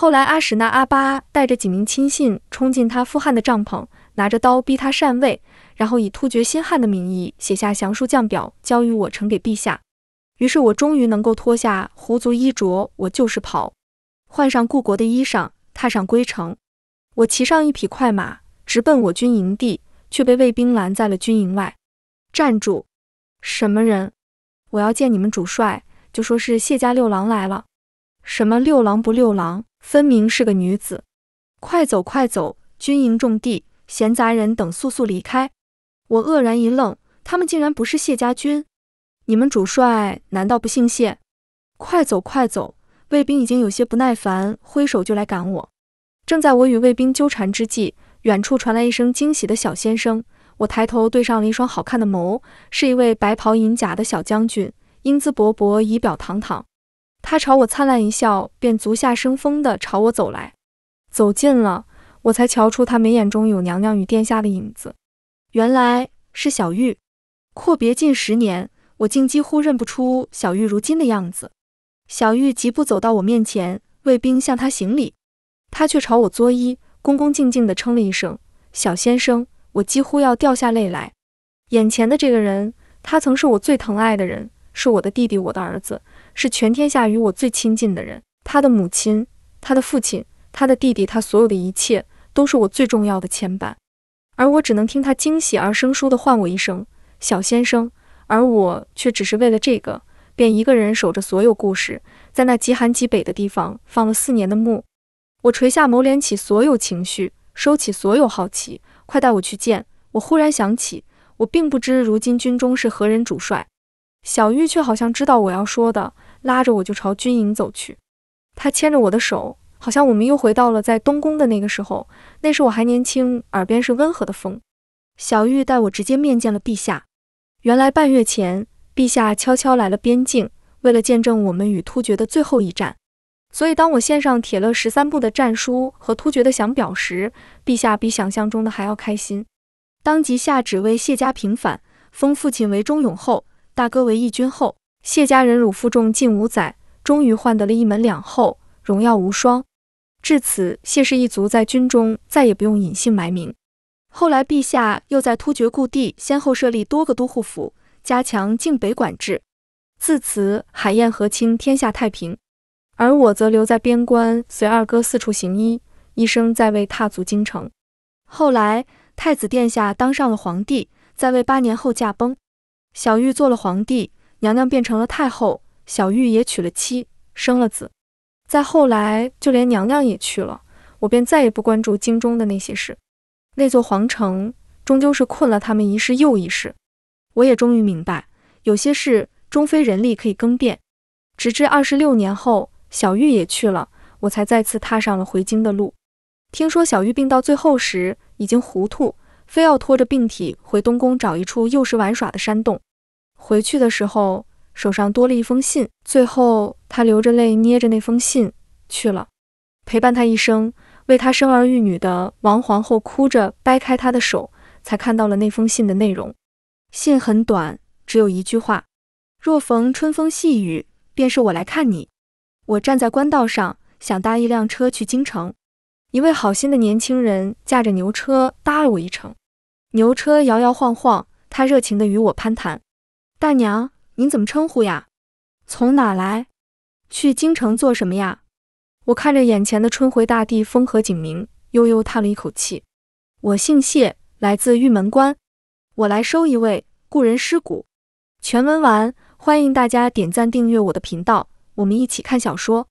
后来，阿史那阿巴带着几名亲信冲进他父汉的帐篷，拿着刀逼他禅位，然后以突厥新汉的名义写下降书降表，交予我呈给陛下。于是我终于能够脱下胡族衣着，我就是袍，换上故国的衣裳，踏上归程。我骑上一匹快马。直奔我军营地，却被卫兵拦在了军营外。站住！什么人？我要见你们主帅，就说是谢家六郎来了。什么六郎不六郎，分明是个女子。快走快走！军营重地，闲杂人等速速离开。我愕然一愣，他们竟然不是谢家军？你们主帅难道不姓谢？快走快走！卫兵已经有些不耐烦，挥手就来赶我。正在我与卫兵纠缠之际，远处传来一声惊喜的小先生，我抬头对上了一双好看的眸，是一位白袍银甲的小将军，英姿勃勃，仪表堂堂。他朝我灿烂一笑，便足下生风地朝我走来。走近了，我才瞧出他眉眼中有娘娘与殿下的影子，原来是小玉。阔别近十年，我竟几乎认不出小玉如今的样子。小玉疾步走到我面前，卫兵向他行礼，他却朝我作揖。恭恭敬敬地称了一声“小先生”，我几乎要掉下泪来。眼前的这个人，他曾是我最疼爱的人，是我的弟弟，我的儿子，是全天下与我最亲近的人。他的母亲，他的父亲，他的弟弟，他所有的一切，都是我最重要的牵绊。而我只能听他惊喜而生疏地唤我一声“小先生”，而我却只是为了这个，便一个人守着所有故事，在那极寒极北的地方放了四年的墓。我垂下眸，敛起所有情绪，收起所有好奇，快带我去见。我忽然想起，我并不知如今军中是何人主帅。小玉却好像知道我要说的，拉着我就朝军营走去。他牵着我的手，好像我们又回到了在东宫的那个时候。那时我还年轻，耳边是温和的风。小玉带我直接面见了陛下。原来半月前，陛下悄悄来了边境，为了见证我们与突厥的最后一战。所以当我献上铁勒十三部的战书和突厥的降表时，陛下比想象中的还要开心，当即下旨为谢家平反，封父亲为忠勇后，大哥为义军后。谢家忍辱负重近五载。终于换得了一门两后，荣耀无双。至此，谢氏一族在军中再也不用隐姓埋名。后来，陛下又在突厥故地先后设立多个都护府，加强境北管制。自此，海晏河清，天下太平。而我则留在边关，随二哥四处行医，一生在位踏足京城。后来，太子殿下当上了皇帝，在位八年后驾崩，小玉做了皇帝，娘娘变成了太后。小玉也娶了妻，生了子。再后来，就连娘娘也去了，我便再也不关注京中的那些事。那座皇城终究是困了他们一世又一世。我也终于明白，有些事终非人力可以更变。直至二十六年后，小玉也去了，我才再次踏上了回京的路。听说小玉病到最后时已经糊涂，非要拖着病体回东宫找一处幼时玩耍的山洞。回去的时候。手上多了一封信，最后他流着泪捏着那封信去了。陪伴他一生、为他生儿育女的王皇后哭着掰开他的手，才看到了那封信的内容。信很短，只有一句话：若逢春风细雨，便是我来看你。我站在官道上，想搭一辆车去京城。一位好心的年轻人驾着牛车搭了我一程。牛车摇摇晃晃，他热情地与我攀谈：“大娘。”您怎么称呼呀？从哪来？去京城做什么呀？我看着眼前的春回大地，风和景明，悠悠叹了一口气。我姓谢，来自玉门关，我来收一位故人尸骨。全文完，欢迎大家点赞订阅我的频道，我们一起看小说。